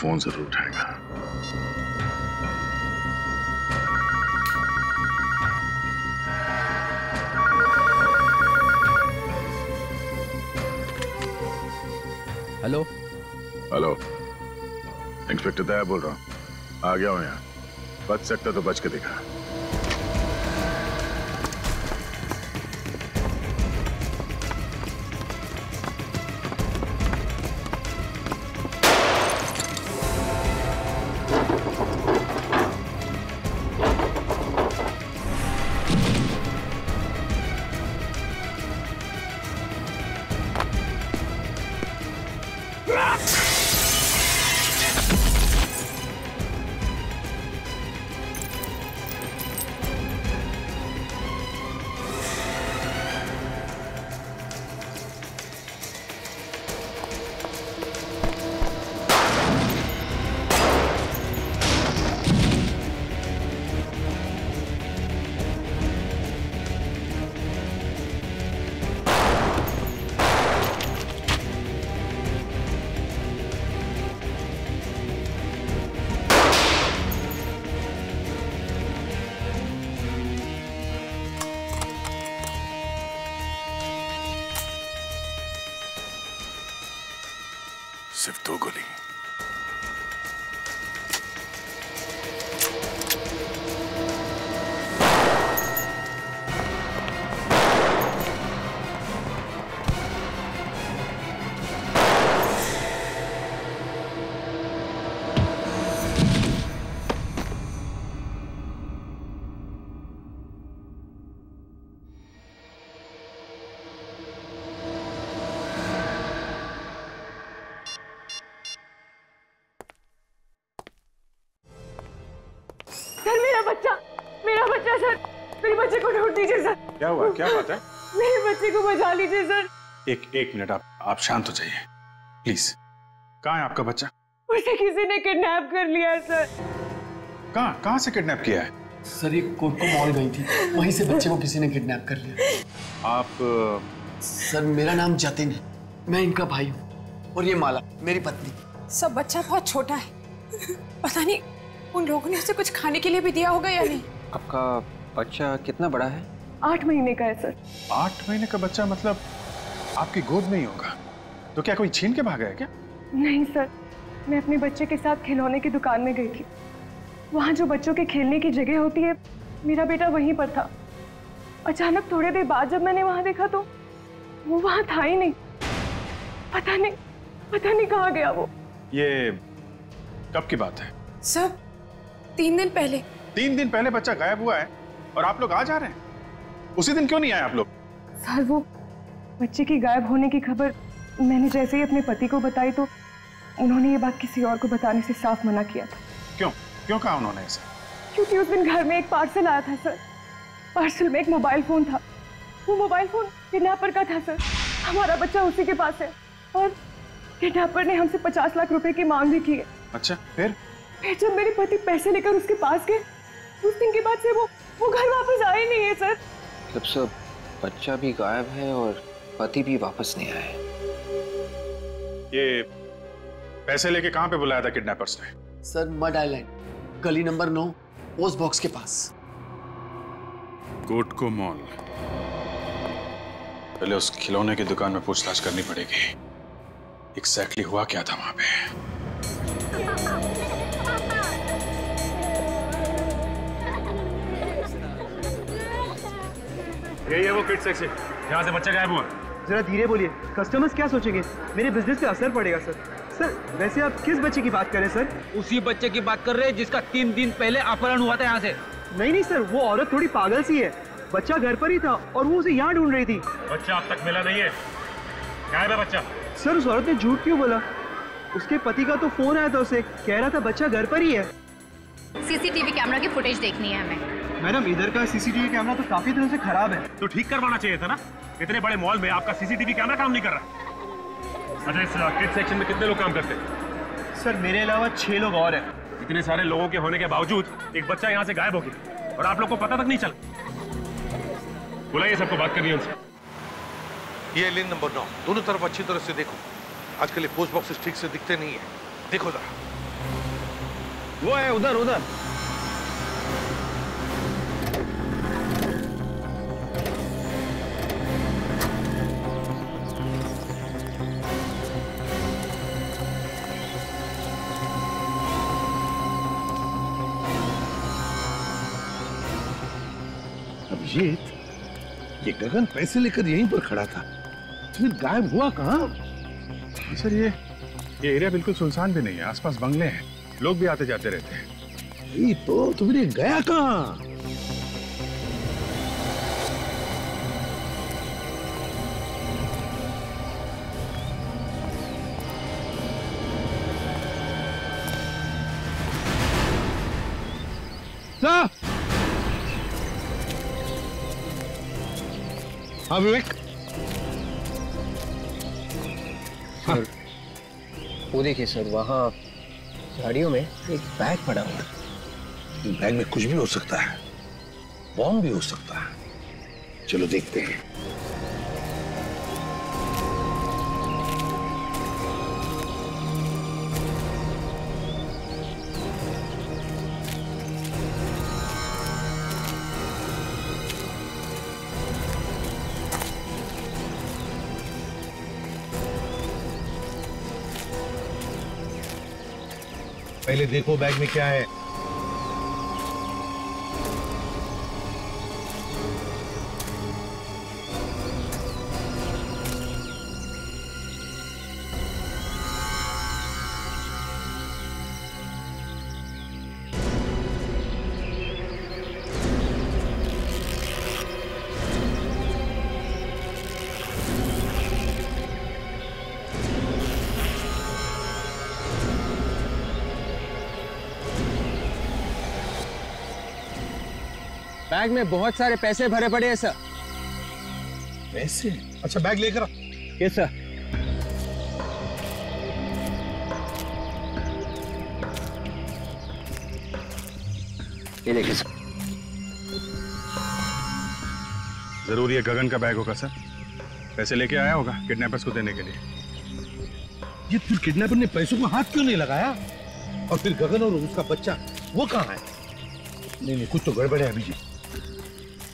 Phone ज़रूर उठाएगा। Hello. Hello. Inspector दया बोल रहा हूँ। आ गया हूँ यहाँ। बच सकता तो बच के दिखा। दीजिए सर। क्या हुआ? क्या बात है? मेरे बच्चे को बचा लीजिए सर। एक एक मिनट आप आप शांत हो जाइए। प्लीज़। कहाँ है आपका बच्चा? उसे किसी ने किडनैप कर लिया है सर। कहाँ कहाँ से किडनैप किया है? सर ये कोटको मॉल गई थी। वहीं से बच्चे को किसी ने किडनैप कर लिया। आप सर मेरा नाम जतिन है। मैं इनका भाई हूँ। और ये माला मेरी पत्नी। सब बच्चा बहुत छोटा है। पता नहीं उन लोगों ने उसे कुछ खाने के लिए भी दिया होगा या नहीं? आपका बच्चा कितना बड़ा है? आठ महीने का है सर। आठ महीने का बच्चा मतलब आपकी गोद में ही होगा। तो क्या कोई छीन के भागा है क्या? नहीं सर। मैं अपने बच्चे के साथ खिलौने की दुकान में गई थी। वहाँ जो बच्चों के खेलने की जगह होती है मेरा बेटा वहीं पर था। अचानक थोड़ी देर बाद जब मैंने वहाँ देखा तो वो वहाँ था ही नहीं। पता नहीं पता नहीं कहाँ गया वो। ये कब की बात है? सर तीन दिन पहले। तीन दिन पहले बच्चा गायब हुआ है। और आप लोग आज आ रहे हैं। उसी दिन क्यों नहीं आए आप लोग? सर वो बच्चे की गायब होने की खबर मैंने जैसे ही अपने पति को बताई तो उन्होंने ये बात किसी और को बताने से साफ़ मना किया था। क्यों? क्यों कहा उन्होंने ऐसा क्योंकि उस दिन घर में एक पार्सल आया था सर। पार्सल में एक मोबाइल फ़ोन था। वो मोबाइल फ़ोन किडनैपर का था सर। हमारा बच्चा उसी के पास है। और किडनैपर ने हमसे पचास लाख रुपए की मांग भी की है। अच्छा फिर? फिर जब मेरे पति पैसे लेकर उसके पास गए उस दिन के बाद से वो वो घर वापस आए नहीं है सर। मतलब सब बच्चा भी गायब है और पति भी वापस नहीं आया है ये पैसे लेके कहाँ पे बुलाया था किडनैपर्स ने? सर मड आइलैंड गली नंबर नौ पोस्ट बॉक्स के पास। कोटको मॉल। पहले उस खिलौने की दुकान में पूछताछ करनी पड़ेगी। एग्जैक्टली exactly हुआ क्या था वहाँ पे? यही है वो किड सेक्शन यहाँ से बच्चा गायब हुआ। जरा धीरे बोलिए। कस्टमर्स क्या सोचेंगे? मेरे बिज़नेस पे असर पड़ेगा सर सर वैसे आप किस बच्चे की बात कर रहे हैं सर उसी बच्चे की बात कर रहे हैं जिसका तीन दिन पहले अपहरण हुआ था यहाँ से। नहीं नहीं सर वो औरत थोड़ी पागल सी है। बच्चा घर पर ही था और वो उसे यहाँ ढूंढ रही थी। बच्चा अब तक मिला नहीं है। गायब है बच्चा। सर उस औरत ने झूठ क्यों बोला? उसके पति का तो फ़ोन आया था उसे। कह रहा था बच्चा घर पर ही है। सीसीटीवी कैमरा की फुटेज देखनी है हमें। मैडम इधर का सीसीटीवी कैमरा तो काफ़ी दिनों से खराब है। तो ठीक करवाना चाहिए था ना? इतने बड़े मॉल में आपका सीसीटीवी कैमरा काम नहीं कर रहा। अच्छा इस किड सेक्शन में कितने लोग काम करते? हैं सर मेरे अलावा छह लोग और हैं। इतने सारे लोगों के होने के बावजूद एक बच्चा यहाँ से गायब हो गया और आप लोग को पता तक नहीं चला। बुलाइए सबको बात करनी है उनसे। ये लेन नंबर नौ। दोनों तरफ़ अच्छी तरह से देखो। आजकल ये पोस्ट बॉक्सेस ठीक से दिखते नहीं है। देखो जरा। वो है उधर उधर। अभिजीत ये गगन पैसे लेकर यहीं पर खड़ा था। फिर गायब हुआ कहाँ? सर ये ये एरिया बिल्कुल सुनसान भी नहीं है। आसपास बंगले हैं। लोग भी आते जाते रहते हैं। ये तो तो ये गया कहाँ? हाँ हाँ विवेक सर वो देखिए सर वहाँ झाड़ियों में एक बैग पड़ा हुआ है। बैग में कुछ भी हो सकता है। बॉम्ब भी हो सकता है। चलो देखते हैं। देखो बैग में क्या है। बैग में बहुत सारे पैसे भरे पड़े हैं सर पैसे? अच्छा बैग लेकर यस सर ये देखिए सर ज़रूर ये गगन का बैग होगा सर पैसे लेके आया होगा किडनैपर्स को देने के लिए। ये फिर किडनैपर ने पैसों को हाथ क्यों नहीं लगाया? और फिर गगन और उसका बच्चा वो कहाँ है? नहीं नहीं कुछ तो गड़बड़ है अभिजीत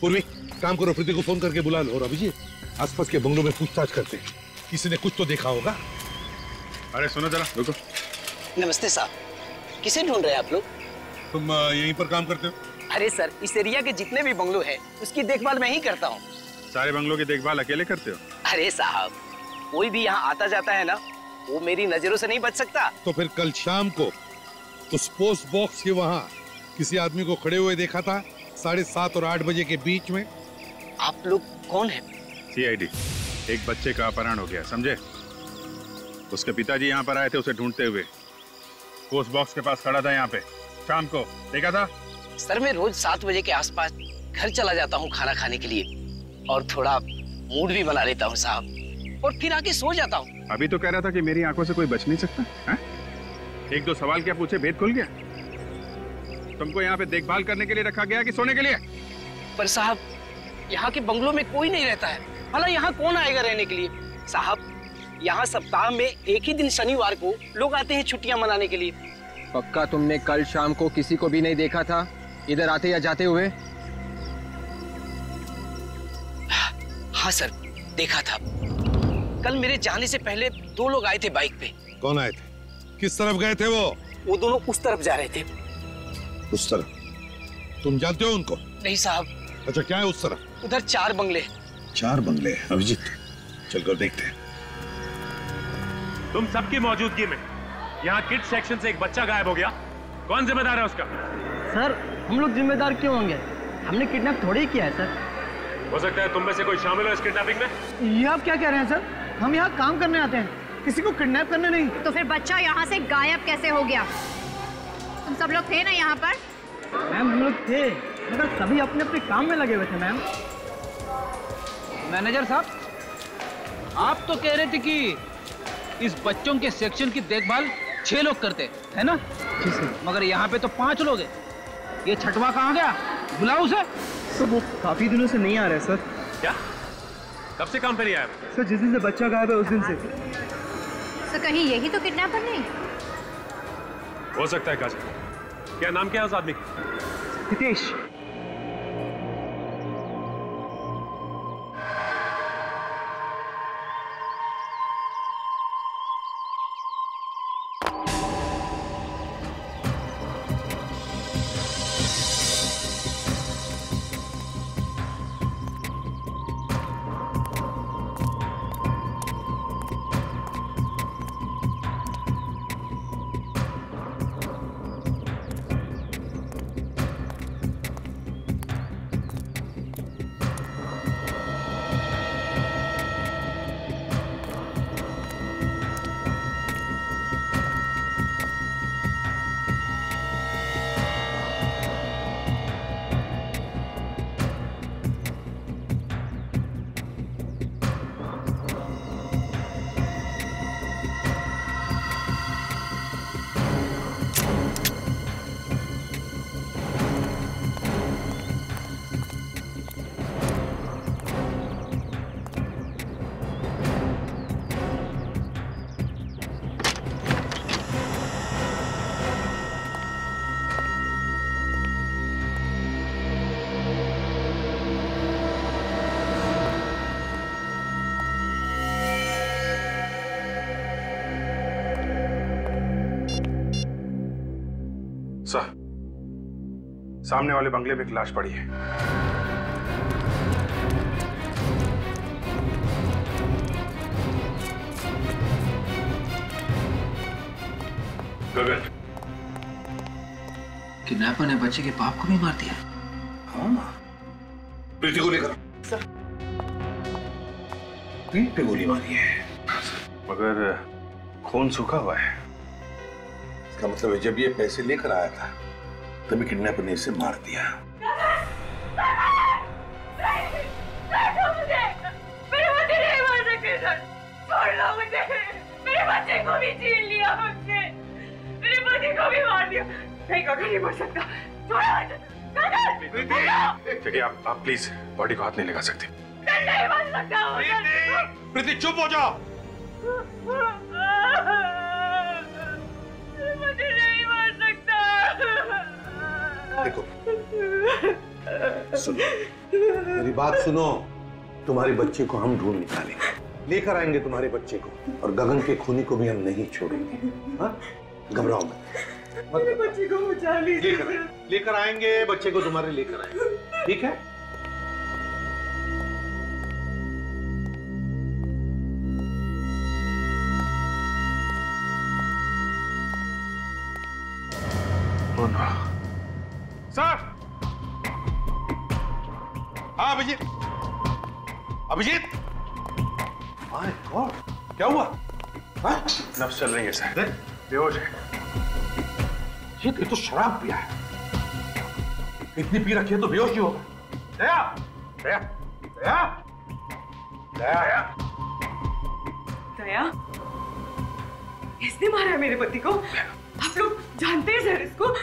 पूर्वी काम करो प्रीति को फ़ोन करके बुला लो और अभिजीत आसपास के बंगलों में पूछताछ करते हैं। किसी ने कुछ तो देखा होगा। अरे सुनो जरा। रुको। नमस्ते साहब। किसे ढूंढ रहे हैं आप लोग? तुम यहीं पर काम करते हो? अरे सर इस एरिया के जितने भी बंगलो हैं उसकी देखभाल मैं ही करता हूँ। सारे बंगलों की देखभाल अकेले करते हो? अरे साहब कोई भी यहाँ आता जाता है ना वो मेरी नज़रों से नहीं बच सकता। तो फिर कल शाम को उस पोस्ट बॉक्स के वहाँ किसी आदमी को खड़े हुए देखा था? साढ़े सात और आठ बजे के बीच में। आप लोग कौन है? सीआईडी एक बच्चे का अपहरण हो गया समझे? उसके पिताजी यहाँ पर आए थे उसे ढूंढते हुए। पोस्ट बॉक्स के पास खड़ा था यहाँ पे। शाम को देखा था? सर मैं रोज सात बजे के आसपास घर चला जाता हूँ खाना खाने के लिए। और थोड़ा मूड भी बना लेता हूँ साहब। और फिर आके सो जाता हूँ। अभी तो कह रहा था कि मेरी आँखों से कोई बच नहीं सकता है? एक दो सवाल क्या पूछे भेद खुल गया? तुमको यहाँ पे देखभाल करने के लिए रखा गया कि सोने के लिए? पर साहब यहाँ के बंगलों में कोई नहीं रहता है। भला यहाँ कौन आएगा रहने के लिए? साहब यहाँ सप्ताह में एक ही दिन शनिवार को लोग आते हैं छुट्टियाँ मनाने के लिए। पक्का तुमने कल शाम को किसी को भी नहीं देखा था? इधर आते या जाते हुए? हाँ सर देखा था। कल मेरे जाने से पहले दो लोग आए थे बाइक पे। कौन आए थे? किस तरफ़ गए थे वो? वो दोनों उस तरफ़ जा रहे थे। उस तरफ़। तुम जानते हो उनको? नहीं साहब। अच्छा क्या है उस तरफ़? उधर चार बंगले। चार बंगले अभिजीत। चलकर देखते हैं। तुम सबकी मौजूदगी में यहाँ किड सेक्शन से एक बच्चा गायब हो गया। कौन जिम्मेदार है उसका? सर हम लोग जिम्मेदार क्यों होंगे? हमने किडनैप थोड़ी किया है सर। हो सकता है तुम में से कोई शामिल हो इस किडनैपिंग में। ये आप क्या कह रहे हैं सर? हम यहाँ काम करने आते हैं। किसी को किडनैप करने नहीं। तो फिर बच्चा यहाँ से गायब कैसे हो गया? तुम सब लोग थे ना यहाँ पर? मैम हम लोग थे मगर सभी अपने अपने काम में लगे हुए थे मैम। मैनेजर साहब आप तो कह रहे थे कि इस बच्चों के सेक्शन की देखभाल छह लोग करते है ना? मगर यहाँ पे तो पाँच लोग हैं। ये छठवा कहाँ गया? बुलाओ उसे। तो वो काफ़ी दिनों से नहीं आ रहा है सर। क्या? कब से काम पे नहीं आया? सर जिस दिन से बच्चा गायब है उस दिन से। सर कहीं यही तो किडनैपर नहीं? हो सकता है काजल। क्या नाम क्या है उस आदमी? का हितेश। सामने वाले बंगले में एक लाश पड़ी है। गगन। किडनैपर ने बच्चे के बाप को भी मार दिया। हाँ प्रीति को लेकर। सर। पीठ पे गोली मारी है। मगर खून सूखा हुआ है। इसका मतलब है जब ये पैसे लेकर आया था तभी किडनैपर ने इसे मार दिया। मेरे बच्चे नहीं मार सकते सर छोड़ लो मुझे मेरे बच्चे को भी छीन लिया मुझसे मेरे पति को भी मार दिया नहीं कभी नहीं मर सकता छोड़ो मुझे गगन, छोड़ो। देखिए आप आप प्लीज़ बॉडी को हाथ नहीं लगा सकते। मैं नहीं मर सकता प्रीति चुप हो जाओ। देखो। सुनो। मेरी बात सुनो। तुम्हारे बच्चे को हम ढूंढ निकालेंगे। लेकर आएँगे तुम्हारे बच्चे को। और गगन के खूनी को भी हम नहीं छोड़ेंगे। हाँ? घबराओ मत। मेरे बच्चे को बचा लीजिए। लेकर आएँगे लेकर आएँगे बच्चे को तुम्हारे लेकर आएँगे। ठीक है? Oh no. रही है सर। बेहोश है। ये ये तो शराब पिया है। इतनी पी रखी है तो बेहोश ही होगा। दया दया दया दया। दया इसने मारा है मेरे पति को? आप लोग जानते हैं सर इसको?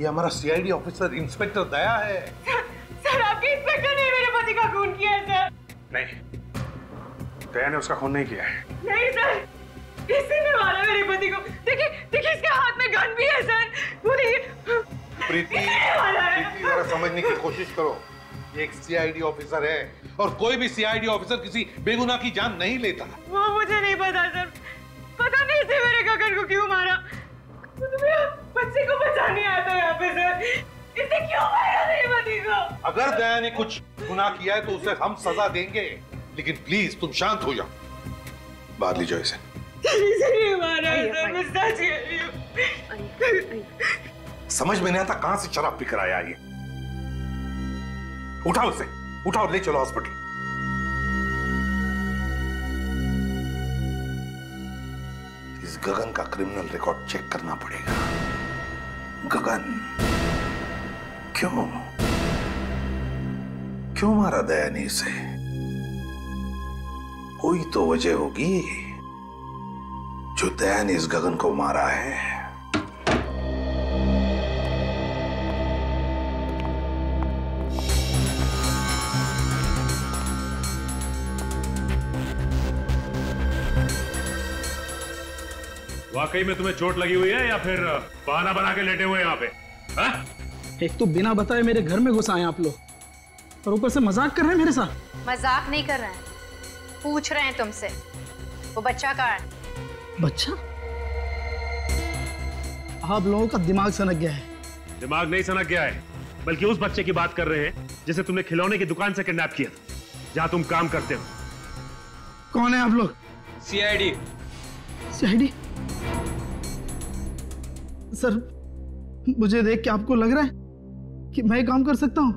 ये हमारा सीआईडी ऑफिसर इंस्पेक्टर दया है। सर, सर आपके इंस्पेक्टर ने मेरे पति का खून किया है सर। नहीं दया ने उसका खून नहीं किया है। नहीं सर। इसी ने मारा मेरे पति को। देखिए देखिए इसके हाथ में गन भी है सर वो देखिए। प्रीति प्रीति जरा समझने की कोशिश करो। ये एक सीआईडी ऑफिसर है और कोई भी सीआईडी ऑफिसर किसी बेगुनाह की जान नहीं लेता। वो मुझे नहीं पता सर पता नहीं इसने मेरे गगन को क्यों मारा। बच्चे को बचाने आया था यहाँ पे सर इसने क्यों मारा मेरे पति को? अगर दया ने कुछ गुनाह किया है तो उसे हम सजा देंगे। लेकिन प्लीज़ तुम शांत हो जाओ। बाहर ले जाओ इसे। समझ में नहीं आता कहाँ से शराब पी कर आया ये? उठाओ उसे उठाओ ले चलो हॉस्पिटल इस गगन का क्रिमिनल रिकॉर्ड चेक करना पड़ेगा। गगन क्यों? क्यों मारा दया ने इसे? कोई तो वजह होगी। जो दया ने इस गगन को मारा है। वाकई में तुम्हें चोट लगी हुई है या फिर बहाना बना के लेटे हुए यहाँ पे? हाँ? एक तो बिना बताए मेरे घर में घुस आए आप लोग। और ऊपर से मज़ाक कर रहे हैं मेरे साथ? मज़ाक नहीं कर रहे हैं। पूछ रहे हैं तुमसे। वो बच्चा कहाँ है? बच्चा? आप लोगों का दिमाग सनक गया है। दिमाग नहीं सनक गया है बल्कि उस बच्चे की बात कर रहे हैं जिसे तुमने खिलौने की दुकान से किडनैप किया था। जहाँ तुम काम करते हो। कौन है आप लोग? सीआईडी सीआईडी सर मुझे देख के आपको लग रहा है कि मैं काम कर सकता हूँ।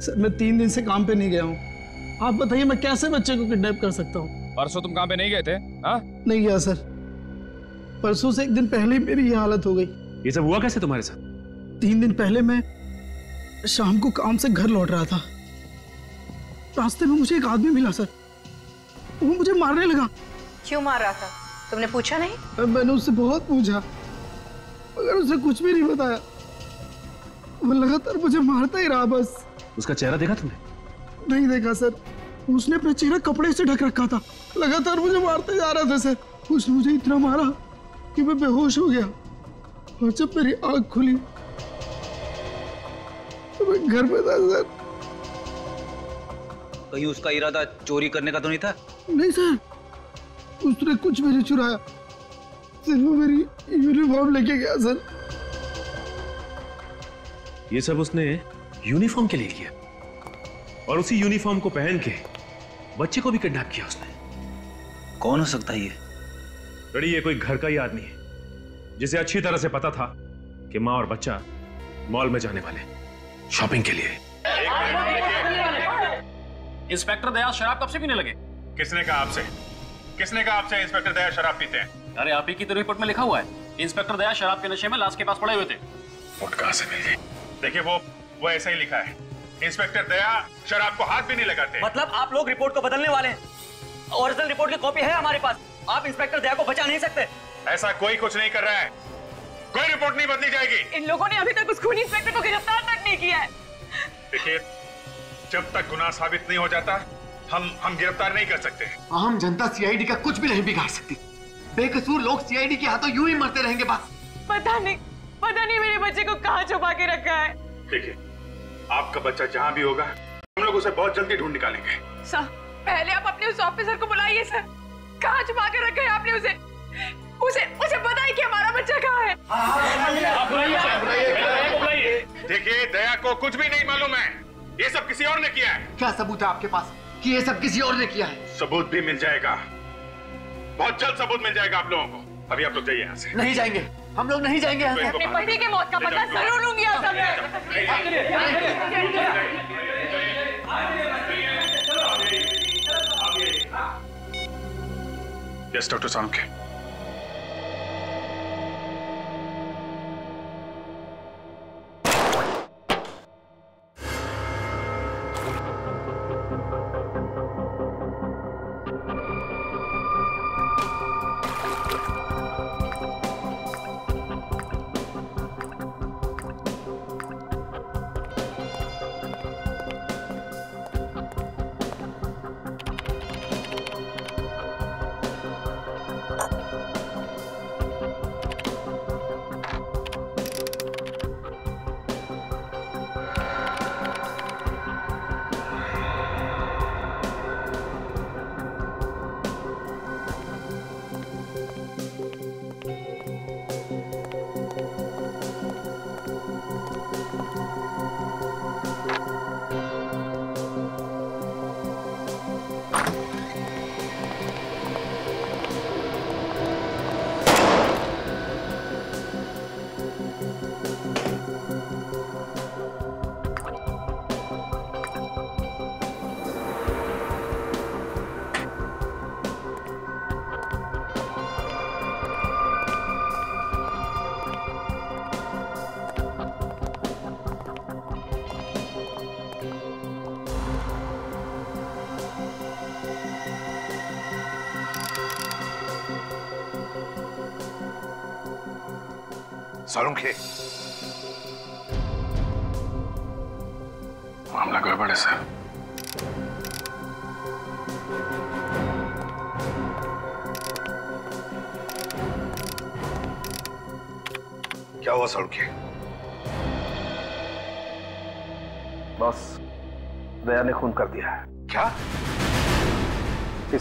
सर मैं तीन दिन से काम पे नहीं गया हूँ। आप बताइए मैं कैसे बच्चे को किडनैप कर सकता हूँ? परसों तुम काम पे नहीं गए थे हाँ? नहीं गया सर। परसों से एक दिन पहले मेरी ये हालत हो गई। ये सब हुआ कैसे तुम्हारे साथ? तीन दिन पहले मैं शाम को काम से घर लौट रहा था। रास्ते में मुझे एक आदमी मिला सर। वो मुझे मारने लगा। क्यों मार रहा था? तुमने पूछा नहीं? मैंने उससे बहुत पूछा मगर उसने कुछ भी नहीं बताया। वो लगातार मुझे मारता ही रहा बस। उसका चेहरा देखा तुमने? नहीं देखा सर। उसने अपना चेहरा कपड़े से ढक रखा था। लगातार मुझे मारते जा रहा था सर। उसने मुझे इतना मारा कि मैं बेहोश हो गया। और जब मेरी आँख खुली तो मैं घर में था सर। कहीं उसका इरादा चोरी करने का तो नहीं था? नहीं सर। उसने कुछ भी नहीं चुराया। सिर्फ़ मेरी यूनिफॉर्म लेके गया सर। ये सब उसने यूनिफॉर्म के लिए किया। और उसी यूनिफॉर्म को पहन के बच्चे को भी किडनैप किया उसने। कौन हो सकता है ये? लड़ी ये कोई घर का ही आदमी है जिसे अच्छी तरह से पता था कि माँ और बच्चा मॉल में जाने वाले शॉपिंग के लिए। इंस्पेक्टर दया शराब कब से पीने लगे? किसने कहा आपसे? किसने कहा आपसे इंस्पेक्टर दया शराब पीते हैं? अरे आप ही की तो रिपोर्ट में लिखा हुआ है इंस्पेक्टर दया शराब के नशे में लाश के पास पड़े हुए थे। से मिल देखिए वो वो ऐसा ही लिखा है। इंस्पेक्टर दया शराब को हाथ भी नहीं लगाते। मतलब आप लोग रिपोर्ट को बदलने वाले हैं। ओरिजिनल रिपोर्ट की कॉपी है हमारे पास। आप इंस्पेक्टर दया को बचा नहीं सकते। ऐसा कोई कुछ नहीं कर रहा है। कोई रिपोर्ट नहीं बदली जाएगी। इन लोगों ने अभी तक उस खूनी इंस्पेक्टर को गिरफ़्तार तक नहीं किया है। देखिए जब तक गुनाह साबित नहीं हो जाता हम हम गिरफ़्तार नहीं कर सकते। आम जनता सीआईडी का कुछ भी नहीं बिगाड़ सकती। बेकसूर लोग सीआईडी के हाथों यूँ ही मरते रहेंगे बस। पता नहीं पता नहीं मेरे बच्चे को कहाँ छुपा के रखा है। देखिए आपका बच्चा जहाँ भी होगा हम लोग उसे बहुत जल्दी ढूंढ निकालेंगे। सर पहले आप अपने उस ऑफिसर को बुलाइए सर। कहाँ छुपा के रखा है आपने उसे। उसे उसे बताइए कि हमारा बच्चा कहाँ है। देखिए दया को कुछ भी नहीं मालूम है। ये सब किसी और ने किया है। क्या सबूत है आपके पास कि ये सब किसी और ने किया है? सबूत भी मिल जाएगा। बहुत जल्द सबूत मिल जाएगा आप लोगों को। अभी आप लोग जाइए यहाँ से। नहीं जाएँगे। हम लोग नहीं जाएँगे अपने पति के मौत का पता ज़रूर लूँगी यस डॉक्टर सामके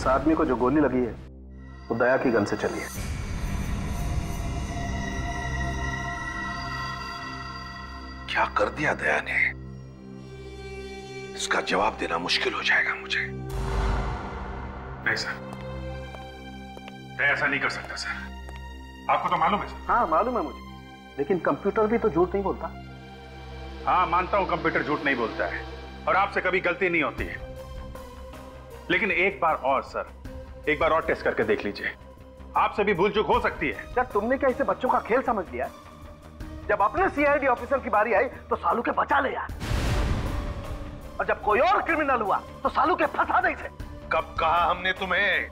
इस आदमी को जो गोली लगी है वो दया की गन से चली है। क्या कर दिया दया ने? इसका जवाब देना मुश्किल हो जाएगा मुझे। नहीं सर। मैं ऐसा नहीं कर सकता सर। आपको तो मालूम है सर? हाँ मालूम है मुझे। लेकिन कंप्यूटर भी तो झूठ नहीं बोलता। हाँ मानता हूँ कंप्यूटर झूठ नहीं बोलता है। और आपसे कभी गलती नहीं होती है। लेकिन एक बार और सर। एक बार और टेस्ट करके देख लीजिए। आपसे भी भूल चूक हो सकती है। क्या तुमने क्या इसे बच्चों का खेल समझ लिया? जब अपने सीआईडी ऑफिसर की बारी आई तो सालू के बचा ले यार। और जब कोई और क्रिमिनल हुआ तो सालू के फंसा नहीं थे कब कहा हमने तुम्हें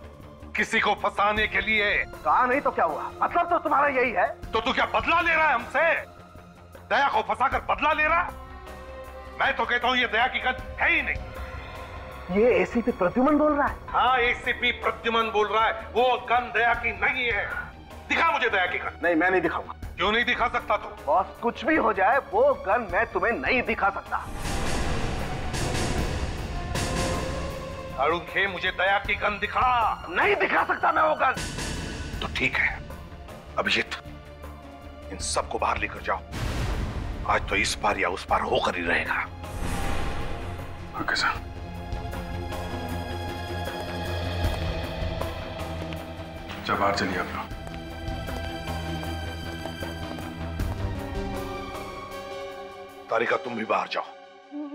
किसी को फंसाने के लिए? कहा नहीं तो क्या हुआ? मतलब तो तुम्हारा यही है? तो तू क्या बदला ले रहा है हमसे? दया को फंसाकर बदला ले रहा? मैं तो कहता हूँ ये दया की गन है ही नहीं। ये एसीपी प्रद्युमन बोल रहा है। हाँ एसीपी प्रद्युमन बोल रहा है। वो गन दया की नहीं है। दिखा मुझे दया की गन नहीं मैं नहीं दिखाऊँगा। क्यों नहीं दिखा सकता तू? बॉस कुछ भी हो जाए वो गन मैं तुम्हें नहीं दिखा सकता। अरुखे मुझे दया की गन दिखा। नहीं दिखा सकता मैं वो गन तो ठीक है। अभिजीत इन सबको बाहर लेकर जाओ। आज तो इस पार या उस पार होकर ही रहेगा। Okay sir. जब बाहर चलिए आप लोग तारिका तुम भी बाहर जाओ।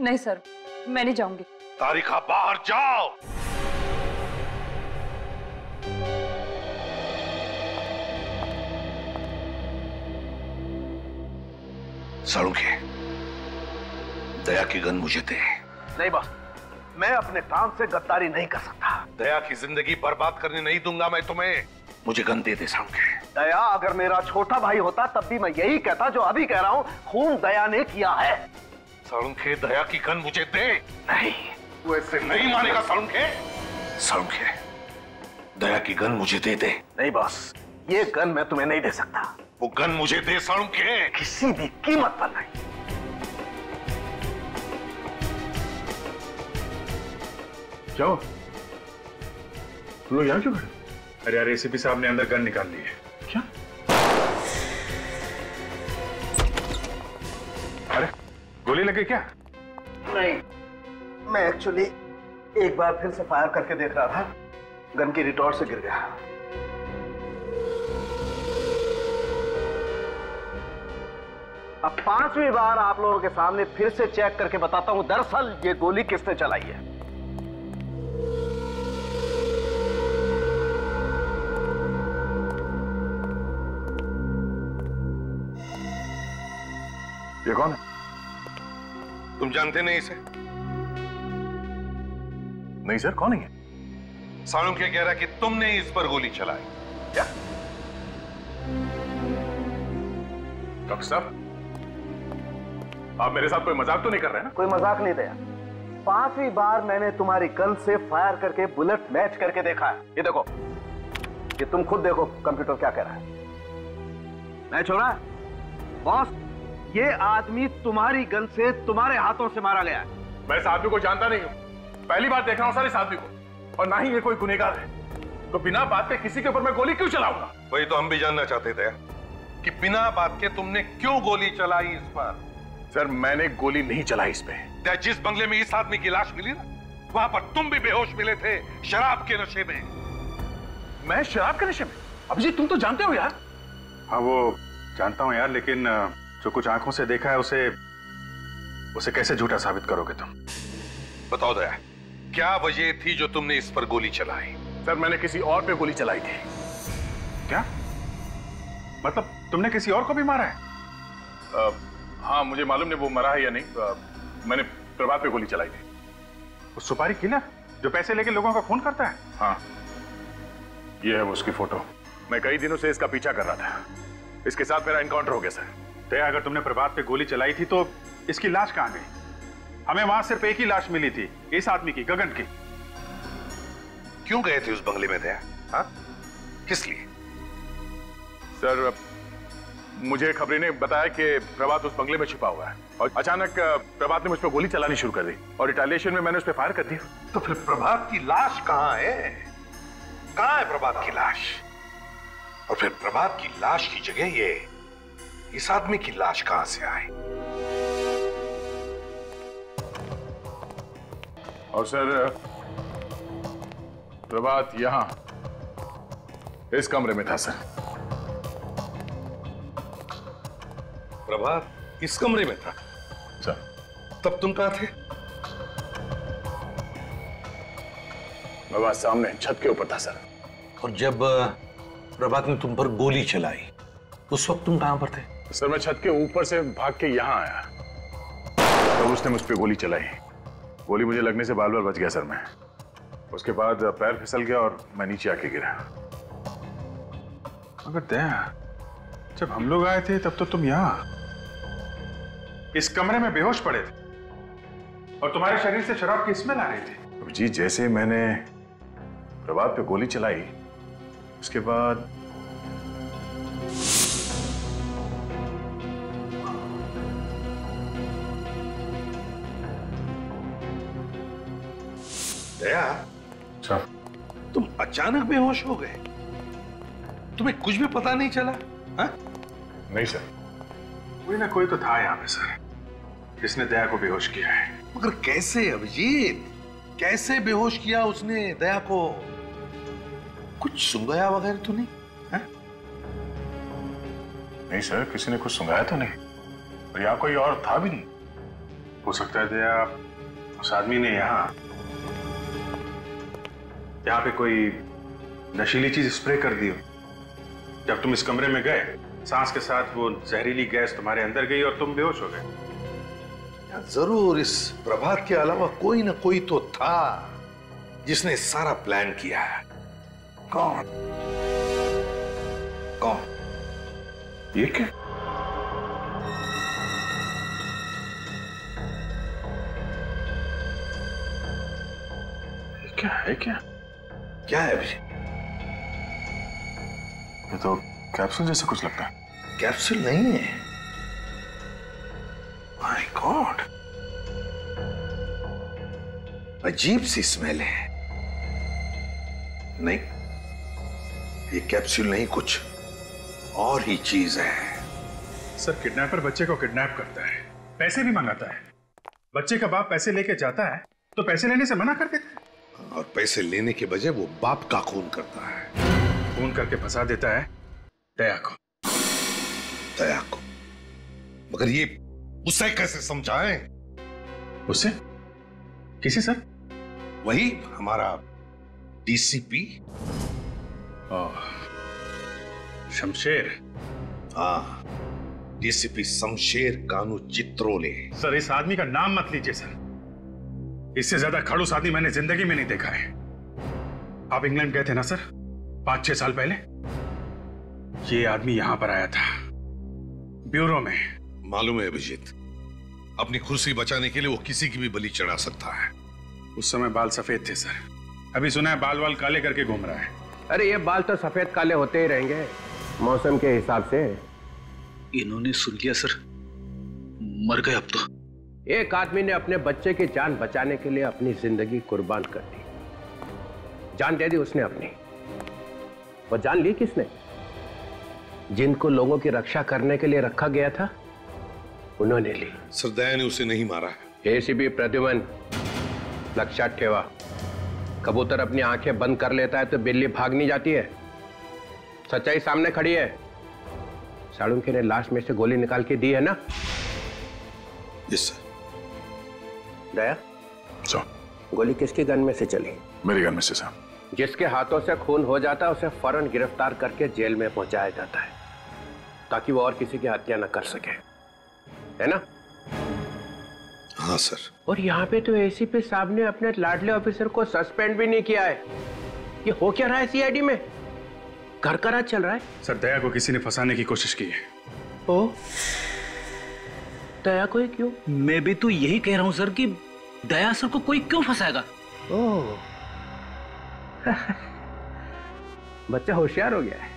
नहीं सर मैं नहीं जाऊँगी। तारिका बाहर जाओ। सड़ू के दया की गन मुझे दे। नहीं बॉस मैं अपने काम से गद्दारी नहीं कर सकता। दया की ज़िंदगी बर्बाद करने नहीं दूँगा मैं तुम्हें। मुझे गन दे दे दया अगर मेरा छोटा भाई होता तब भी मैं यही कहता जो अभी कह रहा हूँ खून दया ने किया है। सड़ुखे दया की गन मुझे दे। नहीं। ऐसे नहीं मानेगा सड़ुखे सड़ुखे दया की गन मुझे दे दे। नहीं बॉस ये गन मैं तुम्हें नहीं दे सकता। वो गन मुझे दे सड़ुखे किसी भी कीमत पर नहीं। क्या हुआ? तुम लोग यहाँ क्यों खड़े? अरे यार एसीपी साहब ने अंदर गन निकाल ली है। क्या? अरे गोली लगी क्या? नहीं मैं एक्चुअली एक बार फिर से फायर करके देख रहा था। गन की रिटॉर्ट से गिर गया। अब पांचवी बार आप लोगों के सामने फिर से चेक करके बताता हूँ दरअसल ये गोली किसने चलाई है? ये कौन है? तुम जानते नहीं इसे? नहीं सर कौन है क्या कह रहा कि तुमने इस पर गोली चलाई। क्या? डॉक्टर साहब आप मेरे साथ कोई मज़ाक तो नहीं कर रहे हैं ना? कोई मज़ाक नहीं दया। पांचवी बार मैंने तुम्हारी गन से फायर करके बुलेट मैच करके देखा है। ये देखो ये तुम खुद देखो कंप्यूटर क्या कह रहा है। मैच हो रहा है? बॉस ये आदमी तुम्हारी गन से तुम्हारे हाथों से मारा गया है। मैं इस आदमी को जानता नहीं हूँ। पहली बार देख रहा हूँ सर इस आदमी को। और ना ही ये कोई गुनेगार है। तो बिना बात के किसी के ऊपर मैं गोली क्यों चलाऊँगा? वही तो हम भी जानना चाहते थे कि बिना बात के तुमने क्यों गोली चलाई इस पर सर मैंने गोली नहीं चलाई इस पे। जिस बंगले में इस आदमी की लाश मिली ना वहाँ पर तुम भी बेहोश मिले थे शराब के नशे में। मैं शराब के नशे में? अभिजीत तुम तो जानते हो यार। हाँ वो जानता हूँ यार लेकिन जो कुछ आँखों से देखा है उसे उसे कैसे झूठा साबित करोगे तुम? बताओ दया क्या वजह थी जो तुमने इस पर गोली चलाई? सर मैंने किसी और पे गोली चलाई थी। क्या? मतलब तुमने किसी और को भी मारा है? अ, हाँ मुझे मालूम नहीं वो मरा है या नहीं। अ, मैंने प्रभात पे गोली चलाई थी। वो सुपारी किलर जो पैसे लेके लोगों का खून करता है? हाँ। ये है वो उसकी फ़ोटो। मैं कई दिनों से इसका पीछा कर रहा था। इसके साथ मेरा इनकाउंटर हो गया सर। दया अगर तुमने प्रभात पे गोली चलाई थी तो इसकी लाश कहाँ गई? हमें वहाँ सिर्फ़ एक ही लाश मिली थी इस आदमी की गगन की। क्यों गए थे उस बंगले में दया? हाँ? किस लिए? सर मुझे खबरी ने बताया कि प्रभात उस बंगले में छिपा हुआ है। और अचानक प्रभात ने मुझ पर गोली चलानी शुरू कर दी। और रिटालिएशन में मैंने उस पर फायर कर दिया। तो फिर प्रभात की लाश कहाँ है? कहाँ है प्रभात की लाश? और फिर प्रभात की लाश की जगह ये इस आदमी की लाश कहाँ से आई? और सर प्रभात यहाँ इस कमरे में था सर। प्रभात इस कमरे में था? सर। तब तुम कहाँ थे? प्रभात सामने छत के ऊपर था सर। और जब प्रभात ने तुम पर गोली चलाई उस वक्त तुम कहाँ पर थे? सर, मैं छत के ऊपर से भाग के यहाँ आया। तो उसने मुझ पर गोली चलाई। गोली मुझे लगने से बाल बाल बच गया, सर, मैं। उसके बाद पैर फिसल गया और मैं नीचे आके गिरा। मगर दया जब हम लोग आए थे, तब तो तुम यहाँ। इस कमरे में बेहोश पड़े थे। और तुम्हारे शरीर से शराब की स्मेल आ रही थी? जी जैसे मैंने प्रभात पे गोली चलाई, उसके बाद दया। सर तुम अचानक बेहोश हो गए। तुम्हें कुछ भी पता नहीं चला हाँ? नहीं सर। कोई ना कोई तो था यहाँ पे सर। जिसने दया को बेहोश किया है। मगर कैसे अभिजीत? कैसे बेहोश किया उसने दया को? कुछ सुंगाया वगैरह तो नहीं नहीं सर किसी ने कुछ सुंगाया तो नहीं। और यहाँ कोई और था भी नहीं। हो सकता है दया उस आदमी ने यहाँ यहाँ पे कोई नशीली चीज़ स्प्रे कर दी हो। जब तुम इस कमरे में गए, सांस के साथ वो जहरीली गैस तुम्हारे अंदर गई और तुम बेहोश हो गए। ज़रूर इस प्रभात के अलावा कोई ना कोई तो था जिसने सारा प्लान किया है। कौन? कौन? ये क्या? क्या है, क्या? क्या है अभिजीत ये तो कैप्सूल जैसा कुछ लगता है। कैप्सूल नहीं है। माय गॉड अजीब सी स्मेल है। नहीं ये कैप्सूल नहीं कुछ और ही चीज़ है। सर किडनैपर बच्चे को किडनैप करता है। पैसे भी मंगाता है। बच्चे का बाप पैसे लेके जाता है तो पैसे लेने से मना कर देता है। और पैसे लेने के बजाय वो बाप का खून करता है। खून करके फंसा देता है? दया को। दया को। मगर ये उसे कैसे समझाए? उससे किसी सर? वही हमारा डीसीपी शमशेर। हाँ डीसीपी शमशेर कानू चित्रोले। सर इस आदमी का नाम मत लीजिए सर। इससे ज़्यादा खड़ूस आदमी मैंने ज़िंदगी में नहीं देखा है। आप इंग्लैंड गए थे ना सर? पाँच छह साल पहले? ये आदमी यहाँ पर आया था। ब्यूरो में। मालूम है अभिजीत अपनी कुर्सी बचाने के लिए वो किसी की भी बलि चढ़ा सकता है। उस समय बाल सफ़ेद थे सर। अभी सुना है बाल वाल काले करके घूम रहा है। अरे ये बाल तो सफ़ेद काले होते ही रहेंगे। मौसम के हिसाब से। इन्होंने सुन लिया सर। मर गए अब तो। एक आदमी ने अपने बच्चे की जान बचाने के लिए अपनी ज़िंदगी कुर्बान कर दी। जान दे दी उसने अपनी। वो जान ली किसने? जिनको लोगों की रक्षा करने के लिए रखा गया था उन्होंने ली। सरदया ने उसे नहीं मारा है। एसीबी प्रद्युमन लक्षात ठेवा। कबूतर अपनी आँखें बंद कर लेता है तो बिल्ली भाग नहीं जाती है। सच्चाई सामने खड़ी है। साड़ुंके ने लाश में से गोली निकाल के दी है ना? यस सर दया सो गोली किसकी गन में से चली? मेरी गन में से सर जिसके हाथों से खून हो जाता है उसे फ़ौरन गिरफ़्तार करके जेल में पहुँचाया जाता है ताकि वो और किसी की हत्या न कर सके। है ना? हाँ सर और यहाँ पे तो एसीपी साहब ने अपने लाडले ऑफिसर को सस्पेंड भी नहीं किया है। ये हो क्या रहा है सीआईडी में घर का राज चल रहा है? सर दया को किसी ने फंसाने की कोशिश की है। ओ? दया को ही क्यों? मैं भी तो यही कह रहा हूँ सर कि दया सर को कोई क्यों फंसाएगा? ओह। बच्चा होशियार हो गया है।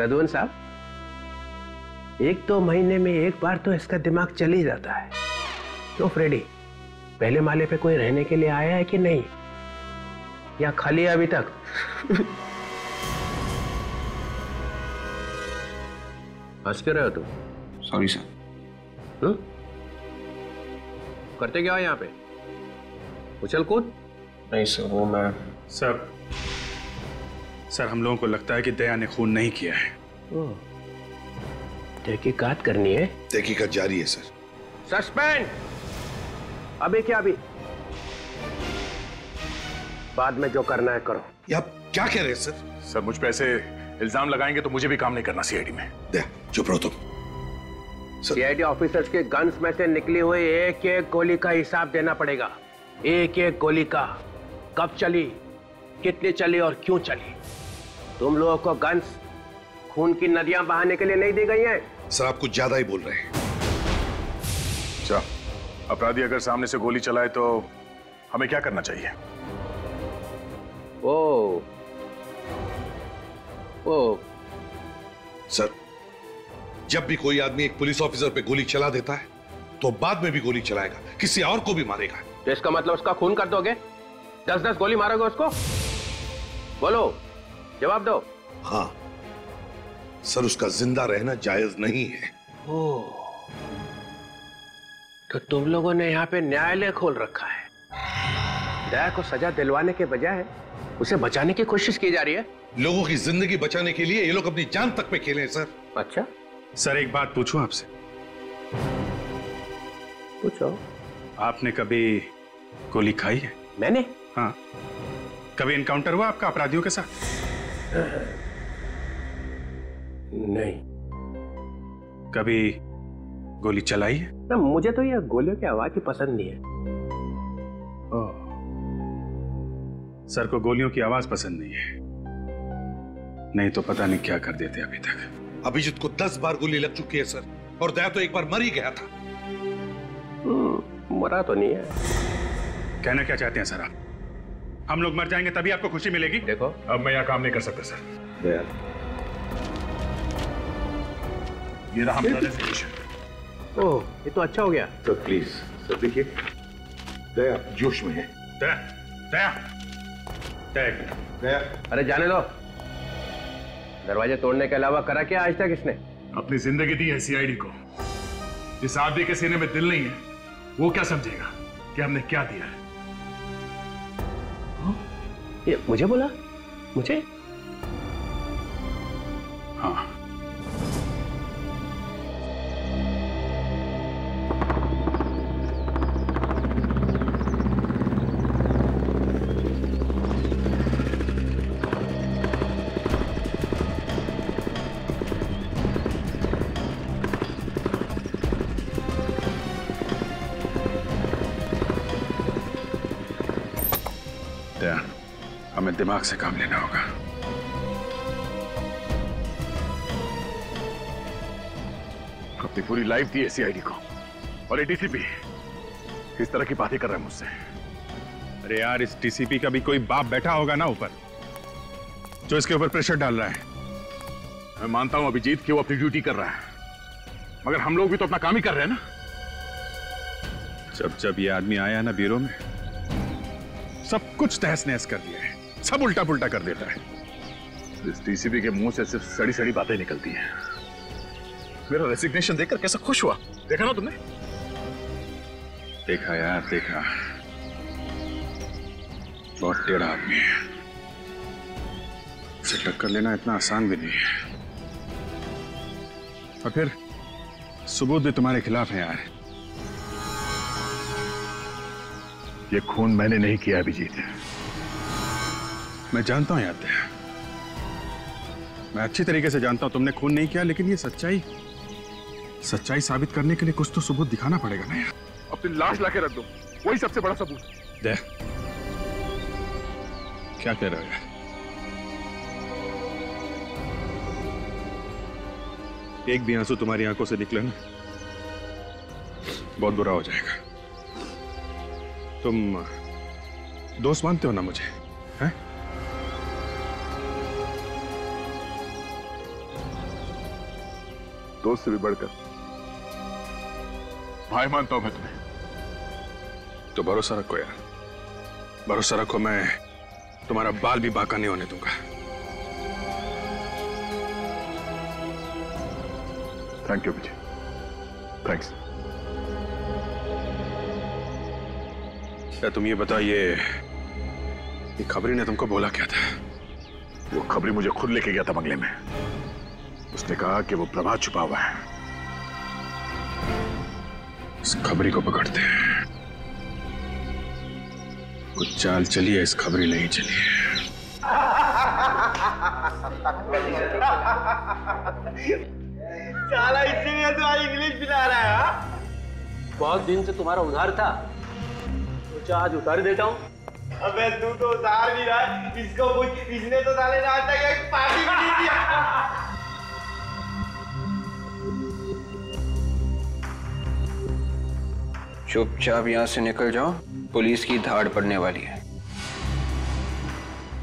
रघुवन साहब एक दो तो महीने में एक बार तो इसका दिमाग चल ही जाता है। क्यों फ्रेडी पहले माले पे कोई रहने के लिए आया है कि नहीं? या खाली है अभी तक? हंस क्यों रहे हो तुम? Sorry sir hmm? करते क्या हो यहाँ पे? उछल कूद। नहीं सर वो मैं सर सर हम लोगों को लगता है कि दया ने खून नहीं किया है। तहकीकात करनी है? तहकीकात जारी है सर। सस्पेंड! अभी क्या अभी? बाद में जो करना है करो। ये आप क्या कह रहे हैं सर? सर मुझ पे ऐसे इल्ज़ाम लगाएँगे तो मुझे भी काम नहीं करना सीआईडी में। दया चुप रहो तुम। सीआईडी ऑफिसर्स के गन्स में से निकली हुई एक एक गोली का हिसाब देना पड़ेगा। एक एक गोली का। कब चली कितनी चली और क्यों चली? तुम लोगों को गन्स खून की नदियाँ बहाने के लिए नहीं दी गई हैं। सर आप कुछ ज़्यादा ही बोल रहे हैं। अच्छा अपराधी अगर सामने से गोली चलाए तो हमें क्या करना चाहिए? ओ ओ। सर जब भी कोई आदमी एक पुलिस ऑफिसर पे गोली चला देता है तो बाद में भी गोली चलाएगा किसी और को भी मारेगा। तो इसका मतलब उसका खून कर दोगे? दस दस गोली मारोगे उसको? बोलो जवाब दो। हाँ सर उसका ज़िंदा रहना जायज़ नहीं है। ओ तो तुम लोगों ने यहाँ पे न्यायालय खोल रखा है। दया को सजा दिलवाने के बजाय उसे बचाने की कोशिश की जा रही है। लोगों की ज़िंदगी बचाने के लिए ये लोग अपनी जान तक पे खेले हैं सर। अच्छा। सर एक बात पूछूँ आपसे? पूछो। आपने कभी गोली खाई है? मैंने? हाँ। कभी इनकाउंटर हुआ आपका अपराधियों के साथ? नहीं। कभी गोली चलाई है? ना मुझे तो यह गोलियों की आवाज़ ही पसंद नहीं है। ओ, सर को गोलियों की आवाज़ पसंद नहीं है। नहीं तो पता नहीं क्या कर देते अभी तक। अभिजीत को दस बार गोली लग चुकी है सर। और दया तो एक बार मर ही गया था। मरा तो नहीं है। कहना क्या चाहते हैं सर आप? हम लोग मर जाएँगे तभी आपको खुशी मिलेगी। देखो। अब मैं यहाँ काम नहीं कर सकता सर। दया। ये रहा हमारा ओह ये तो अच्छा हो गया। सर प्लीज़ सर देखिए दया जोश में है। दया दया। दया। अरे जाने दो। दरवाजे तोड़ने के अलावा करा क्या आज तक इसने? अपनी ज़िंदगी दी है सीआईडी को। जिस आदमी के सीने में दिल नहीं है वो क्या समझेगा कि हमने क्या दिया है? ये मुझे बोला? मुझे? हाँ। दिमाग से काम लेना होगा। अपनी पूरी लाइफ दी है सीआईडी को। और डीसीपी किस तरह की बातें कर रहे हैं मुझसे। अरे यार, इस टीसीपी का भी कोई बाप बैठा होगा ना ऊपर, जो इसके ऊपर प्रेशर डाल रहा है। मैं मानता हूँ अभिजीत कि वो अपनी ड्यूटी कर रहा है। मगर हम लोग भी तो अपना काम ही कर रहे हैं ना। जब जब ये आदमी आया ना ब्यूरो में, सब कुछ तहस नहस कर दिया है। सब उल्टा पुल्टा कर देता है। इस टीसीपी के मुँह से सिर्फ़ सड़ी सड़ी बातें निकलती हैं। मेरा रेसिग्नेशन देखकर कैसा खुश हुआ? देखा ना तुमने? देखा यार देखा। बहुत टेढ़ा आदमी है। उसे टक्कर लेना इतना आसान भी नहीं है। और फिर सबूत भी तुम्हारे खिलाफ है यार। ये खून मैंने नहीं किया अभिजीत। मैं जानता हूँ याद मैं अच्छी तरीके से जानता हूँ तुमने खून नहीं किया लेकिन ये सच्चाई सच्चाई साबित करने के लिए कुछ तो सबूत दिखाना पड़ेगा ना यार। अपनी लाश लाके रख दो। वही सबसे बड़ा सबूत। दे। क्या कह रहे हो एक भी आँसू तुम्हारी आँखों से निकले ना बहुत बुरा हो जाएगा। तुम दोस्त मानते हो ना मुझे हैं? दोस्त से भी बढ़कर। भाई मानता हूँ मैं तुम्हें। तो भरोसा रखो यार। भरोसा रखो मैं तुम्हारा बाल भी बाका नहीं होने दूँगा। थैंक यू विजय थैंक्स क्या तुम ये बताइए, ये खबरी ने तुमको बोला क्या था? वो खबरी मुझे खुद लेके गया था बंगले में। उसने कहा कि वो प्रभात छुपा हुआ है। इस खबरी को पकड़ते हैं। कुछ चाल चलिए इस खबरी नहीं चली है। साला इसीलिए तो आज इंग्लिश पिला रहा है हाँ? बहुत दिन से तुम्हारा उधार था। सोचा आज उतार देता हूँ। अबे तू तो उधार भी रहा इसको इसने तो साले तक एक पार्टी भी नहीं दिया। चुपचाप यहाँ से निकल जाओ। पुलिस की धाड़ पड़ने वाली है।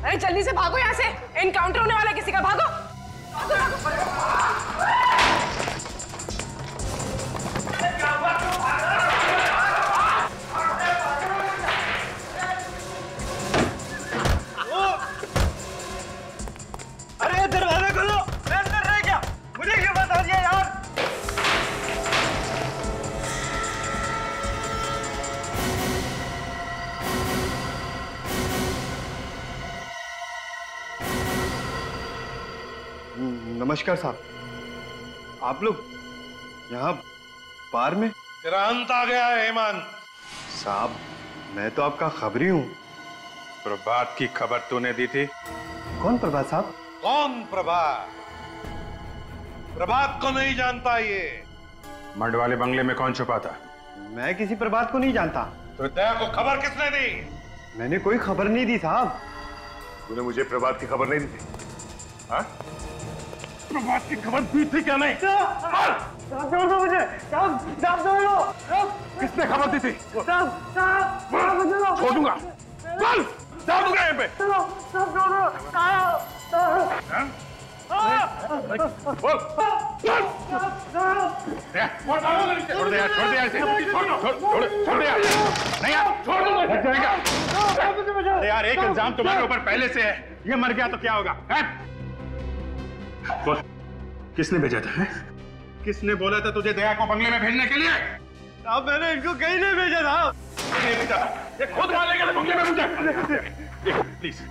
अरे जल्दी से भागो यहाँ से। इनकाउंटर होने वाला किसी का। भागो। भागो, भागो। अरे नमस्कार साहब। आप लोग यहाँ बार में? तेरा अंत आ गया है हेमंत। साहब मैं तो आपका खबरी हूँ। प्रभात की खबर तूने दी थी? कौन प्रभात साहब? कौन प्रभात? प्रभात को नहीं जानता ये। मंड वाले बंगले में कौन छुपा था? मैं किसी प्रभात को नहीं जानता। तो दया को खबर किसने दी? मैंने कोई खबर नहीं दी साहब। तूने मुझे प्रभात की खबर नहीं दी थी। हाँ? प्रभात की खबर दी थी क्या नहीं दो मुझे दो किसने खबर दी थी साहब साहब साहब मुझे लो छोड़ दूँगा चल डाल दूँगा यहाँ पे चलो छोड़ दो साहब साहब छोड़ दे यार छोड़ दे छोड़ दो, छोड़ छोड़ छोड़ दे नहीं यार छोड़ दो लग जाएगा अरे यार एक इल्ज़ाम तुम्हारे ऊपर पहले से है ये मर गया तो क्या होगा हैं? बोल किसने भेजा था हैं? किसने बोला था तुझे दया को बंगले में भेजने के लिए? साहब मैंने इनको कहीं नहीं भेजा था। नहीं भेजा। ये खुद बंगले में मुझे प्लीज़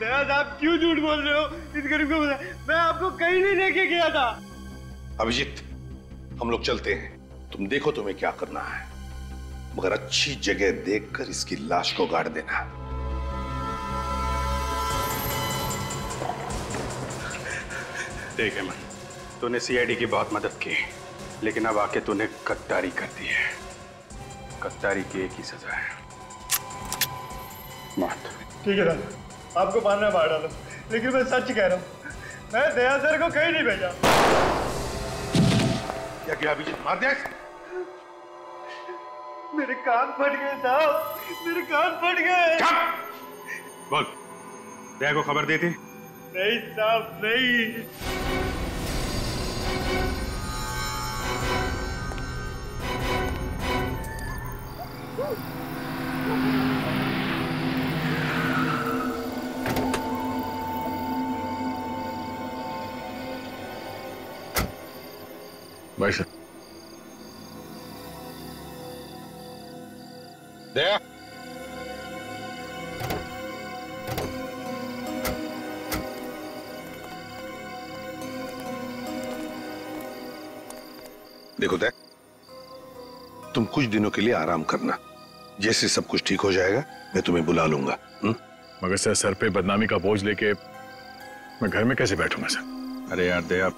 दया साहब क्यों झूठ बोल रहे हो? इस गरीब को बता। मैं आपको कहीं नहीं लेके गया था। अभिजीत हम लोग चलते हैं। तुम देखो तुम्हें क्या करना है। मगर अच्छी जगह देखकर इसकी लाश को गाड़ देना। देख हेमन तूने सीआईडी की बहुत मदद की लेकिन अब आके तूने गद्दारी कर दी है। गद्दारी की एक ही सजा है। मौत ठीक है दादा आपको मारना मार डालो। लेकिन मैं सच कह रहा हूँ मैं दया सर को कहीं नहीं भेजा। क्या किया अभिजीत? मार दिया मेरे कान फट गए साहब। मेरे कान फट गए। बोल। दया को खबर दी थी? नहीं साहब नहीं। भाई सर दया? देखो दया तुम कुछ दिनों के लिए आराम करना। जैसे सब कुछ ठीक हो जाएगा मैं तुम्हें बुला लूँगा हुँ? मगर सर सर पे बदनामी का बोझ लेके मैं घर में कैसे बैठूँगा सर? अरे यार दया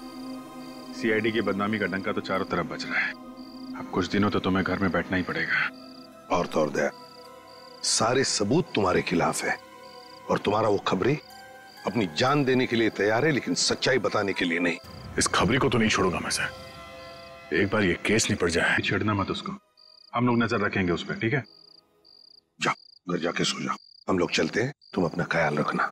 सीआईडी की बदनामी का डंका तो चारों तरफ़ बज रहा है। अब कुछ दिनों तो तुम्हें घर में बैठना ही पड़ेगा। और तो और दया सारे सबूत तुम्हारे खिलाफ है। और तुम्हारा वो खबरी अपनी जान देने के लिए तैयार है लेकिन सच्चाई बताने के लिए नहीं। इस खबरी को तो नहीं छोड़ूँगा मैं सर। एक बार ये केस निपट जाए। छेड़ना मत उसको। हम लोग नज़र रखेंगे उस पर ठीक है? जा घर जाके सो जा हम लोग चलते हैं तुम अपना ख्याल रखना।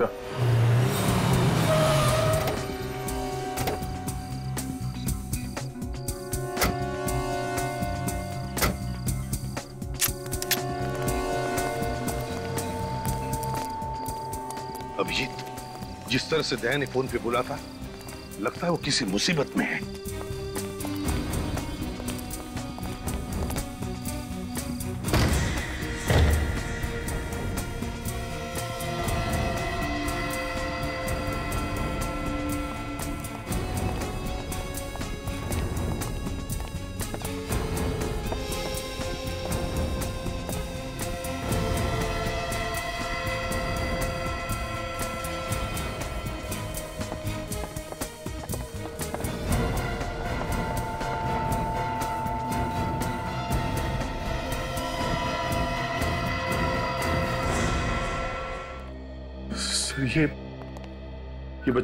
अभिजीत, जिस तरह से दया ने फ़ोन पे बोला था, लगता है वो किसी मुसीबत में है।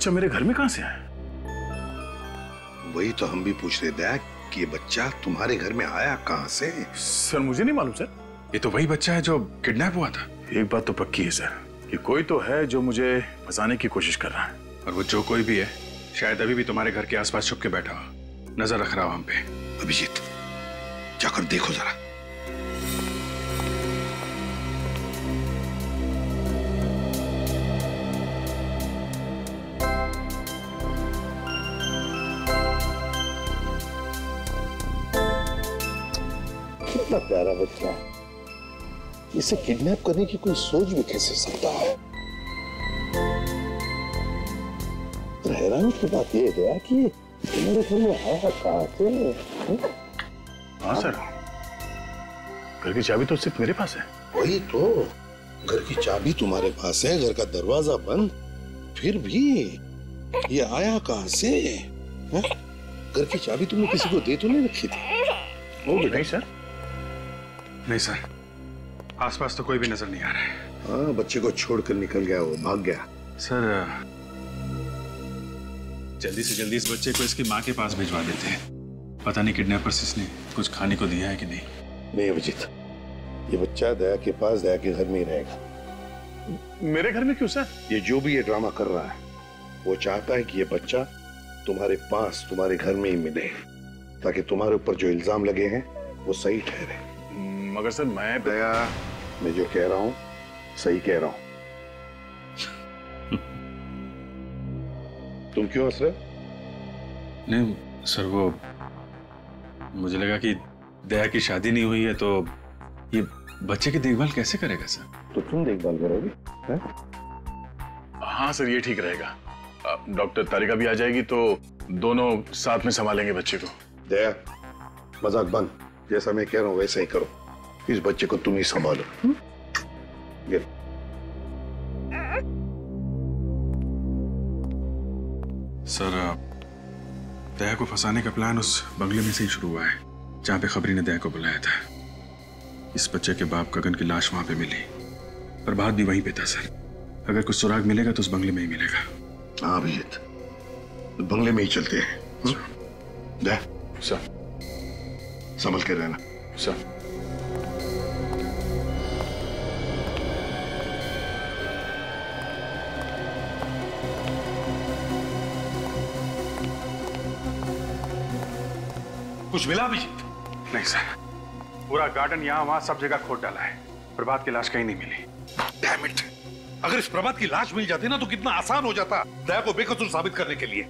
बच्चा मेरे घर में कहाँ से आया? वही तो हम भी पूछ रहे दया कि ये बच्चा तुम्हारे घर में आया कहाँ से? सर मुझे नहीं मालूम सर। ये तो वही बच्चा है जो किडनैप हुआ था। एक बात तो पक्की है सर कि कोई तो है जो मुझे फंसाने की कोशिश कर रहा है। और वो जो कोई भी है शायद अभी भी तुम्हारे घर के आसपास छुप के बैठा हो। नज़र रख रहा हो हम पे। अभिजीत जाकर देखो जरा। इसे किडनैप करने की कोई सोच भी कैसे सकता है? तो हैरानी की बात यह है कि मेरे घर में आया कहाँ से? हम्म? हाँ सर। घर की चाबी तो सिर्फ़ मेरे पास है। वही तो। घर की चाबी तुम्हारे पास है घर का दरवाज़ा बंद। फिर भी ये आया कहा से? घर की चाबी तुमने किसी को दे तो नहीं रखी थी? नहीं सर। नहीं सर। आसपास तो कोई भी नज़र नहीं आ रहा है। हाँ बच्चे को छोड़कर निकल गया वो भाग गया। सर जल्दी से जल्दी इस बच्चे को इसकी माँ के पास भिजवा देते हैं। पता नहीं किडनैपर्स इसने कुछ खाने को दिया है कि नहीं। नहीं अभिजीत ये बच्चा दया के पास दया के घर में ही रहेगा। मेरे घर में क्यों सर? ये जो भी ये ड्रामा कर रहा है वो चाहता है कि ये बच्चा तुम्हारे पास तुम्हारे घर में ही मिले ताकि तुम्हारे ऊपर जो इल्ज़ाम लगे हैं वो सही ठहरे। मगर सर मैं दया मैं जो कह रहा हूँ सही कह रहा हूँ। तुम क्यों हंस रहे नहीं सर वो मुझे लगा कि दया की शादी नहीं हुई है तो ये बच्चे की देखभाल कैसे करेगा सर? तो तुम देखभाल करोगे हैं? हाँ हाँ सर ये ठीक रहेगा। डॉक्टर तारिका भी आ जाएगी तो दोनों साथ में संभालेंगे बच्चे को। दया मज़ाक बंद। जैसा मैं कह रहा हूँ वैसे ही करो। इस बच्चे को तुम ही संभालो? गिर सर दया को फंसाने का प्लान उस बंगले में से ही शुरू हुआ है जहाँ पे खबरी ने दया को बुलाया था। इस बच्चे के बाप गगन की लाश वहाँ पे मिली। पर बात भी वहीं पे था सर। अगर कुछ सुराग मिलेगा तो उस बंगले में ही मिलेगा। हाँ अभिजीत। बंगले में ही चलते हैं? सर। संभल के रहना। सर। कुछ मिला अभिजीत नहीं सर। पूरा गार्डन यहाँ वहाँ सब जगह खोद डाला है। प्रभात की लाश कहीं नहीं मिली। Damn it! अगर इस प्रभात की लाश मिल जाती ना तो कितना आसान हो जाता दया को बेकसूर साबित करने के लिए।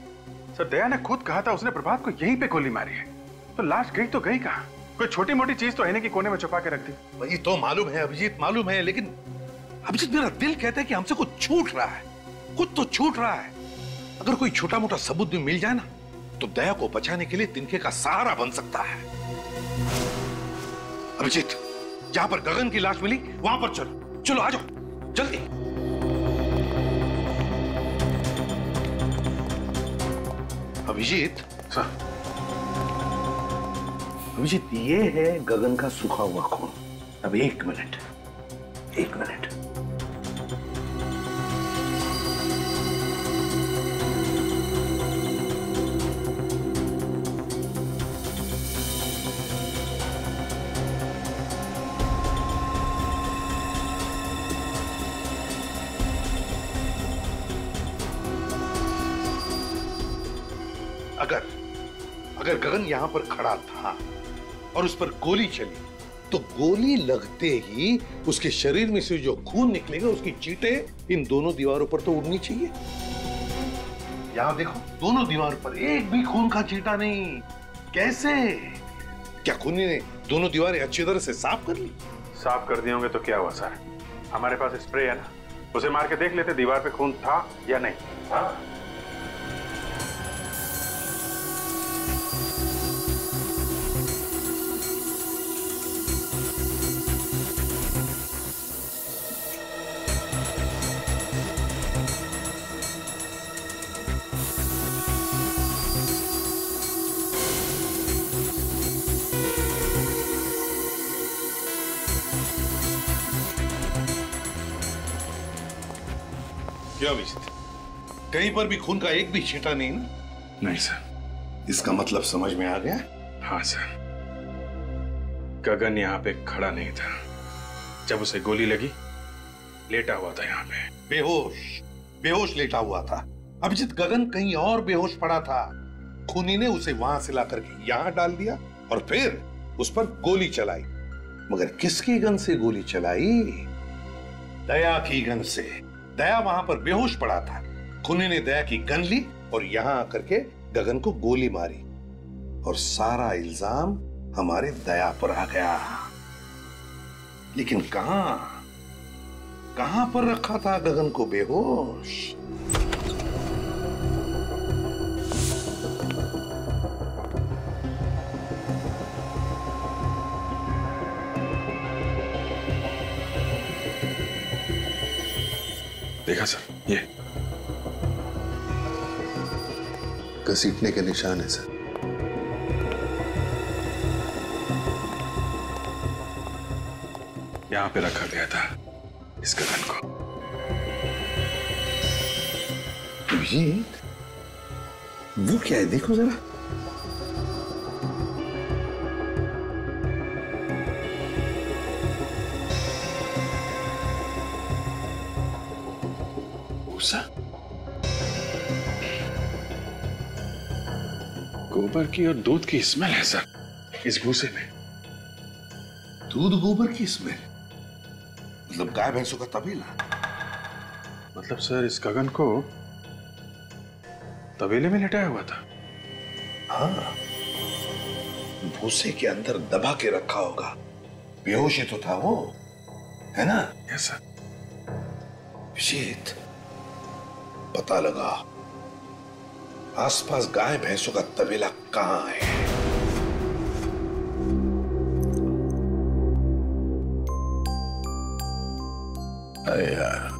सर दया ने खुद कहा था उसने प्रभात को यहीं पे गोली मारी है। तो लाश गई तो गई कहा? कोई छोटी मोटी चीज़ तो है नहीं कि कोने में छुपा के रख दी? वही तो मालूम है अभिजीत मालूम है लेकिन अभिजीत मेरा दिल कहता है कि हमसे कुछ छूट रहा है। कुछ तो छूट रहा है। अगर कोई छोटा मोटा सबूत भी मिल जाए ना तो दया को बचाने के लिए तिनके का सहारा बन सकता है। अभिजीत, जहाँ पर गगन की लाश मिली, वहाँ पर चलो। चलो, आ जाओ। जल्दी। अभिजीत। अभिजीत, ये है गगन का सूखा हुआ खून। अब एक मिनट एक मिनट। यहाँ पर खड़ा था और उस पर गोली चली। तो गोली लगते ही उसके शरीर में से जो खून निकलेगा, उसकी चीटे इन दोनों दीवारों पर तो उड़नी चाहिए। यहाँ देखो, दोनों दीवार पर एक भी खून का चीटा नहीं। कैसे? क्या खूनी ने दोनों दीवारें अच्छी तरह से साफ़ कर ली? साफ़ कर दिए होंगे तो क्या हुआ, सर? हमारे पास स्प्रे है ना। उसे मार के देख लेते दीवार पे खून था या नहीं। हाँ? कहीं पर भी खून का एक भी छींटा नहीं ना? नहीं सर। इसका मतलब समझ में आ गया? हाँ सर। गगन यहाँ पे खड़ा नहीं था। जब उसे गोली लगी लेटा हुआ था यहाँ पे। बेहोश बेहोश लेटा हुआ था। अभिजीत गगन कहीं और बेहोश पड़ा था। खूनी ने उसे वहाँ से ला करके यहाँ डाल दिया और फिर उस पर गोली चलाई। मगर किसकी गन से गोली चलाई? दया की गन से। दया वहाँ पर बेहोश पड़ा था। खूनी ने दया की गन ली और यहाँ आकर के गगन को गोली मारी और सारा इल्ज़ाम हमारे दया पर आ गया। लेकिन कहाँ? कहाँ पर रखा था गगन को बेहोश? देखा सर, ये। घसीटने के निशान है सर। यहाँ पे रखा गया था इस गगन को। अभिजीत वो क्या है? देखो जरा। भूसा गोबर की और दूध की स्मेल है सर। इस भूसे में। दूध गोबर की स्मेल? मतलब गाय भैंसों का तबेला? मतलब सर इस गगन को तबेले में लेटाया हुआ था। हाँ। भूसे के अंदर दबा के रखा होगा। बेहोश ही तो था वो है ना? यस सर अभिजीत पता लगा। आसपास गाय, भैंसों का तबेला कहाँ है? अरे यार,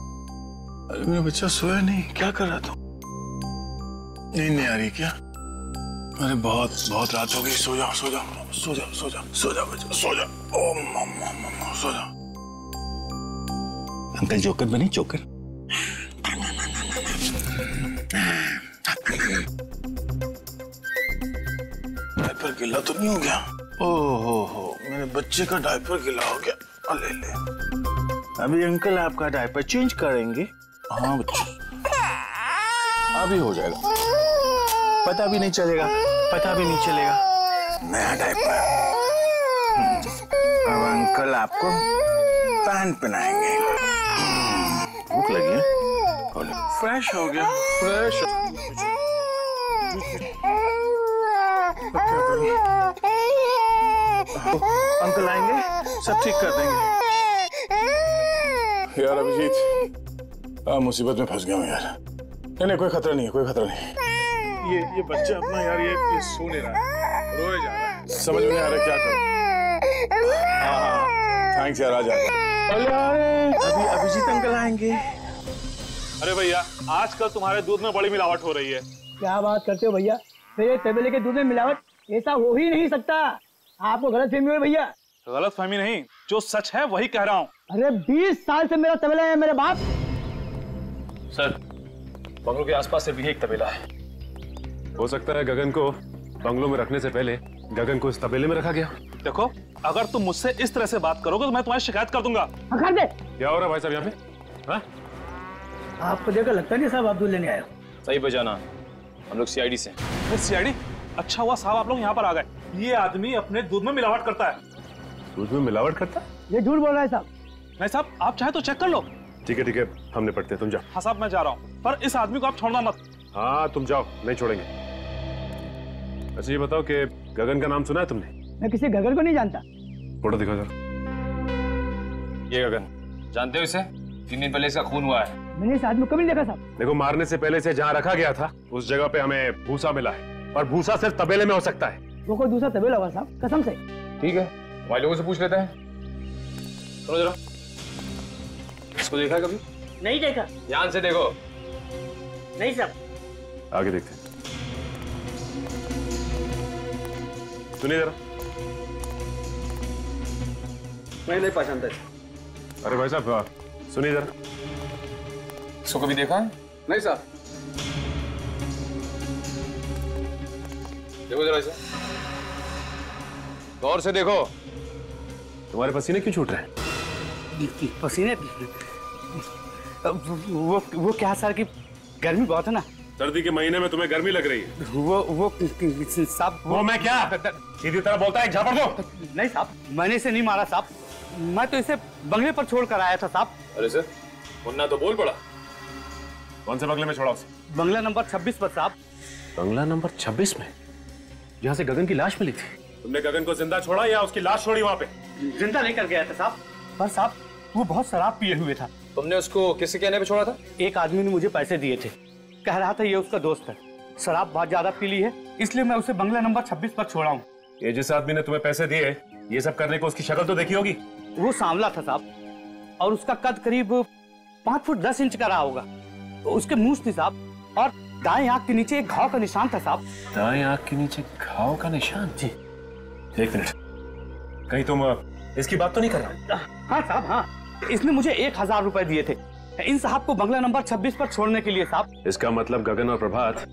अरे मेरा बच्चा सोया नहीं, क्या कर रहा था? नींद नहीं आ रही क्या? अरे बहुत बहुत रात हो गई, सो जाओ सो जाओ सो जाओ सो जाओ सो जाओ बच्चा, सो जाओ। ओ मम्मा मम्मा सो जाओ। अंकल, जोकर बनी, जोकर। गिला तो नहीं हो गया? ओ हो हो मेरे बच्चे का डायपर गिला हो गया। अले ले अभी अंकल आपका डायपर चेंज करेंगे। हाँ बच्चे। अभी हो जाएगा। पता भी नहीं चलेगा। पता भी नहीं चलेगा। नया डायपर अब अंकल आपको पैंट पहनाएँगे। भूख लगी है? फ्रेश हो गया। फ्रेश अंकल आएँगे सब ठीक कर देंगे। यार अभिजीत आ, मुसीबत में फंस गया हूँ यार। नहीं नहीं कोई खतरा नहीं है कोई खतरा नहीं ये ये बच्चा अपना यार ये, ये सो नहीं रहा है। रोए जा रहा है। समझ में नहीं आ रहा क्या करूँ। हाँ हाँ थैंक्स यार आ जा अभी अभिजीत अंकल आएँगे। अरे भैया आजकल तुम्हारे दूध में बड़ी मिलावट हो रही है। क्या बात करते हो भैया? मेरे तबेले के दूध में मिलावट ऐसा हो ही नहीं सकता। आपको गलत फहमी हुई भैया। गलत फहमी नहीं जो सच है वही कह रहा हूँ। अरे बीस साल से मेरा तबेला है मेरे बाप। सर बंगलों के आसपास से भी एक तबेला है। हो सकता है गगन को बंगलों में रखने से पहले गगन को इस तबेले में रखा गया। देखो अगर तुम मुझसे इस तरह से बात करोगे तो मैं तुम्हारी शिकायत कर दूँगा। कर दे क्या हो रहा है भाई साहब यहाँ पे? हाँ? आपको देखकर लगता नहीं साहब आप दूध लेने आए सही बजाना हम लोग सीआईडी से सीआईडी अच्छा हुआ साहब आप लोग यहाँ पर आ गए। ये आदमी अपने दूध में मिलावट करता है। दूध में मिलावट करता है? ये झूठ बोल रहा है साहब। नहीं साहब आप चाहे तो चेक कर लो। ठीक है ठीक है हम निपटते तुम जाओ। हाँ साहब मैं जा रहा हूँ। पर इस आदमी को आप छोड़ना मत। हाँ तुम जाओ नहीं छोड़ेंगे। अच्छा ये बताओ कि गगन का नाम सुना है तुमने? मैं किसी गगन को नहीं जानता। फ़ोटो दिखाओ जरा। ये गगन जानते हो इसे? तीन दिन पहले इसका खून हुआ है। मैंने इस आदमी को कभी देखा साहब। देखो मारने से पहले से जहाँ रखा गया था उस जगह पे हमें भूसा मिला है। और भूसा सिर्फ़ तबेले में हो सकता है। वो कोई दूसरा तबेला होगा साहब कसम से। ठीक है हमारे लोगों से पूछ लेते हैं। सुनो जरा। इसको देखा है कभी? नहीं देखा। ध्यान से देखो। नहीं साहब। आगे देखते हैं। सुनिए जरा। मैं नहीं पहचानता अरे भाई साहब सुनिए जरा। इसको कभी देखा है? नहीं साहब। देखो जरा इसे। गौर से देखो। तुम्हारे पसीने क्यों छूट रहे हैं? पसीने? वो वो क्या सर की गर्मी बहुत है ना? सर्दी के महीने में तुम्हें गर्मी लग रही है। वो वो साहब वो मैं क्या? सीधी तरह बोलता है एक झापड़ दो। नहीं साहब मैंने इसे नहीं मारा साहब मैं तो इसे बंगले पर छोड़ कर आया था साहब अरे सर मुन्ना तो बोल पड़ा। कौन से बंगले में छोड़ा उसे? बंगला नंबर 26 पर साहब बंगला नंबर 26 में? जहाँ से गगन की लाश मिली थी। तुमने गगन को ज़िंदा छोड़ा या उसकी लाश छोड़ी वहाँ पे? ज़िंदा लेकर गया था साहब। पर साहब वो बहुत शराब पिए हुए था। तुमने उसको किससे कहने पे छोड़ा था? एक आदमी ने मुझे पैसे दिए थे। कह रहा था ये उसका दोस्त है। शराब बहुत ज़्यादा पी ली है इसलिए मैं उसे बंगला नंबर 26 पर छोड़ा हूँ। ये जिस आदमी ने तुम्हें पैसे दिए ये सब करने को उसकी शक्ल तो देखी होगी? वो सांवला था साहब। और उसका कद करीब पाँच फुट दस इंच का रहा होगा। तो उसके मुँह थी साहब। और दाएँ आँख के नीचे एक घाव का निशान था साहब। दाएँ आँख के नीचे घाव का निशान? जी। एक मिनट। कहीं तुम इसकी बात तो नहीं कर रहे हाँ? साहब हाँ। इसने मुझे एक हज़ार रुपए दिए थे। इन साहब को बंगला नंबर 26 पर छोड़ने के लिए साहब। इसका मतलब गगन और प्रभात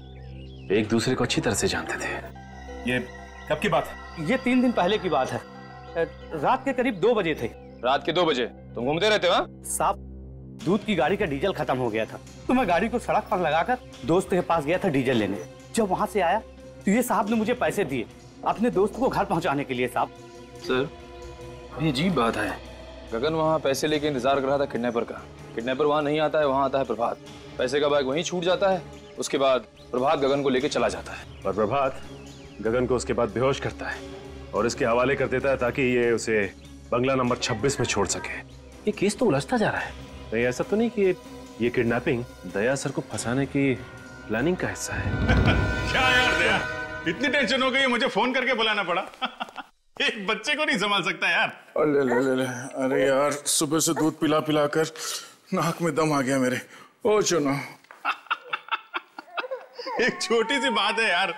एक दूसरे को अच्छी तरह से जानते थे। ये कब की बात है? ये तीन दिन पहले की बात है। रात के करीब दो बजे थे। रात के दो बजे? तुम घूमते रहते हो? साहब दूध की गाड़ी का डीजल खत्म हो गया था। तो मैं गाड़ी को सड़क पर लगाकर दोस्त के पास गया था डीजल लेने। जब वहाँ से आया तो ये साहब ने मुझे पैसे दिए अपने दोस्त को घर पहुँचाने के लिए साहब। सर ये अजीब बात है। गगन वहाँ पैसे लेके इंतज़ार कर रहा था किडनैपर का। किडनैपर वहाँ नहीं आता है वहाँ आता है प्रभात। पैसे का बैग वहीं छूट जाता है उसके बाद प्रभात गगन को लेके चला जाता है। और प्रभात गगन को उसके बाद बेहोश करता है और इसके हवाले कर देता है ताकि ये उसे बंगला नंबर 26 में छोड़ सके। ये केस तो उलझता जा रहा है। नहीं ऐसा तो नहीं कि ये किडनैपिंग दया सर को फंसाने की प्लानिंग का हिस्सा है। क्या यार दया? इतनी टेंशन हो गई मुझे फ़ोन करके बुलाना पड़ा। एक बच्चे को नहीं संभाल सकता यार। अरे ले ले ले। अरे यार सुबह से दूध पिला पिला कर नाक में दम आ गया मेरे। ओ चुनो एक छोटी सी बात है यार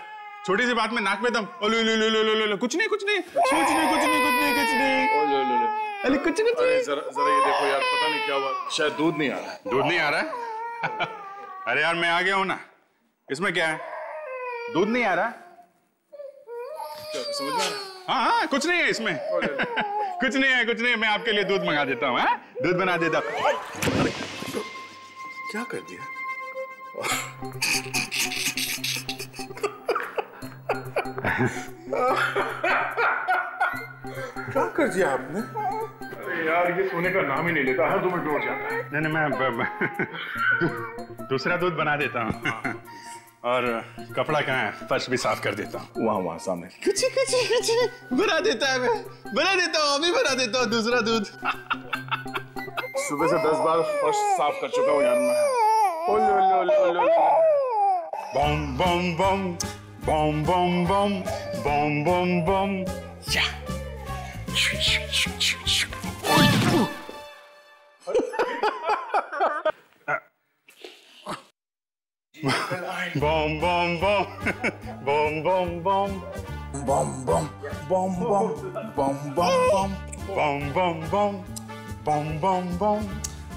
छोटी सी बात में नाक में दम। लो लो लो लो लो लो कुछ नहीं कुछ नहीं। कुछ नहीं कुछ नहीं कुछ नहीं कुछ नहीं। ओ ले ले ले। अरे कुछ कुछ अरे जरा जरा ये देखो यार पता नहीं क्या हुआ। शायद दूध नहीं आ रहा है। दूध नहीं आ रहा है? अरे यार मैं आ गया हूँ ना। इसमें क्या है? दूध नहीं आ रहा? समझ में हाँ? हाँ कुछ नहीं है इसमें। कुछ नहीं है कुछ नहीं है। मैं आपके लिए दूध मंगा देता हूँ हाँ? दूध बना देता हूँ क्या कर दिया? क्या कर दिया आपने? अरे यार ये सोने का नाम ही नहीं लेता हर दो मिनट में उठ जाता है। नहीं नहीं मैं, मैं, मैं दूसरा दूध बना देता हूँ। और कपड़ा कहाँ है? फर्श भी साफ़ कर देता हूँ। वहाँ वहाँ सामने। कुछ कुछ कुछ बना देता है मैं। बना देता हूँ अभी बना देता हूँ दूसरा दूध। सुबह से दस बार फर्श साफ़ कर चुका हूँ यार मैं। ओ लो लो लो लो बम बम बम। Boom, boom, boom, boom, boom, boom. Yeah. boom, boom, boom, boom, boom, boom. Boom, boom, boom, boom, boom, boom, boom. Boom, boom, boom, boom, boom, boom.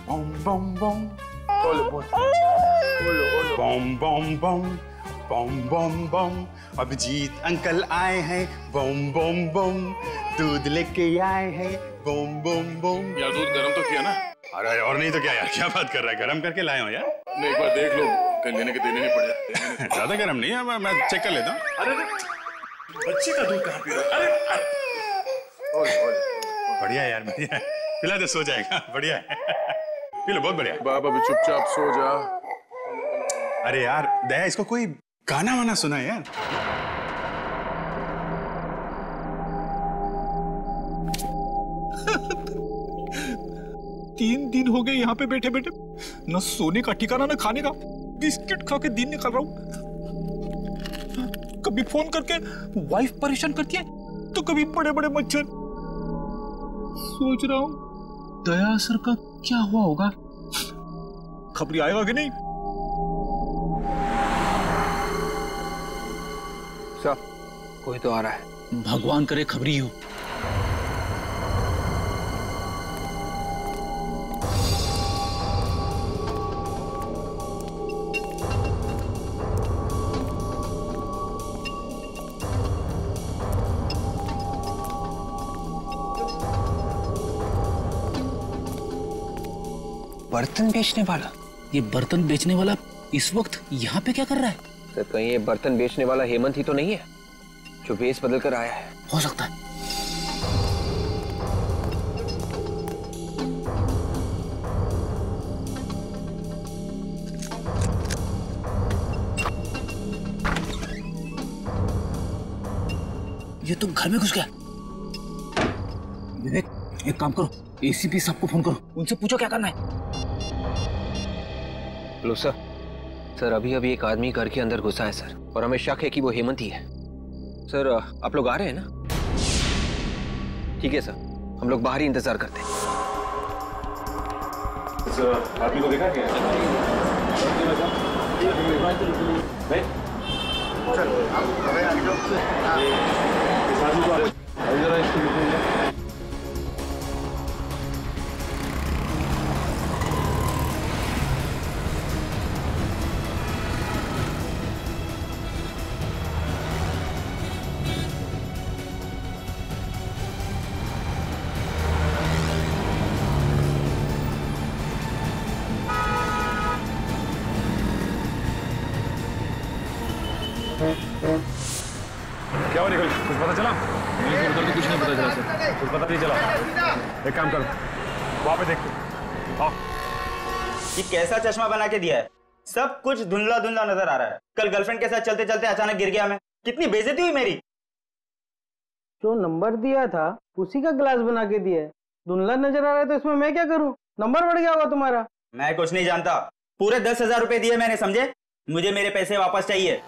Boom, boom, boom. Ole, ole. Boom, boom, boom. बम बम बम। Abhijeet uncle आए हैं। बम बम बम। दूध लेके आए हैं। बम बम बम। यार दूध गर्म तो किया ना? अरे और नहीं तो क्या यार? क्या बात कर रहा है? गरम करके लाए हो यार? नहीं एक बार देख लो। कहीं लेने के देने नहीं पड़। ज़्यादा गरम नहीं है मैं, मैं चेक कर लेता हूँ। अरे बच्चे का दूध कहाँ पी रहा है? अरे बढ़िया यार बढ़िया पिला दे सो जाएगा। बढ़िया पी लो बहुत बढ़िया। बाबा भी चुपचाप सो जा। अरे यार दया इसको कोई गाना वाना सुना यार। तीन दिन हो गए यहाँ पे बैठे बैठे। न सोने का ठिकाना, न खाने का। बिस्किट खा के दिन निकल रहा हूँ। कभी फ़ोन करके वाइफ परेशान करती है तो कभी बड़े बड़े मच्छर। सोच रहा हूँ, दया सर का क्या हुआ होगा? खबरी आएगा कि नहीं? सर कोई तो आ रहा है। भगवान करे खबरी हो बर्तन बेचने वाला? ये बर्तन बेचने वाला इस वक्त यहाँ पे क्या कर रहा है? सर कहीं ये बर्तन बेचने वाला हेमंत ही तो नहीं है जो बेस बदल कर आया है। हो सकता है। ये तो घर में घुस गया? विवेक एक काम करो एसीपी साहब को फ़ोन करो। उनसे पूछो क्या करना है। लो सर। सर अभी अभी एक आदमी घर के अंदर घुसा है, सर। और हमें शक है कि वो हेमंत ही है। सर, आप लोग आ रहे हैं ना? ठीक है, सर। हम लोग बाहर ही इंतज़ार करते हैं। आदमी को देखा क्या? क्या चश्मा बना के दिया है। सब कुछ धुंधला धुंधला नज़र आ रहा है। कल गर्लफ्रेंड के साथ चलते चलते अचानक गिर गया मैं। कितनी बेइज्जती हुई मेरी। जो नंबर दिया था उसी का ग्लास बना के दिया है। धुंधला नज़र आ रहा है तो इसमें मैं क्या करूँ? नंबर बढ़ गया होगा तुम्हारा। मैं कुछ नहीं जानता। पूरे दस हज़ार रुपए दिए मैंने समझे? मुझे मेरे पैसे वापस चाहिए।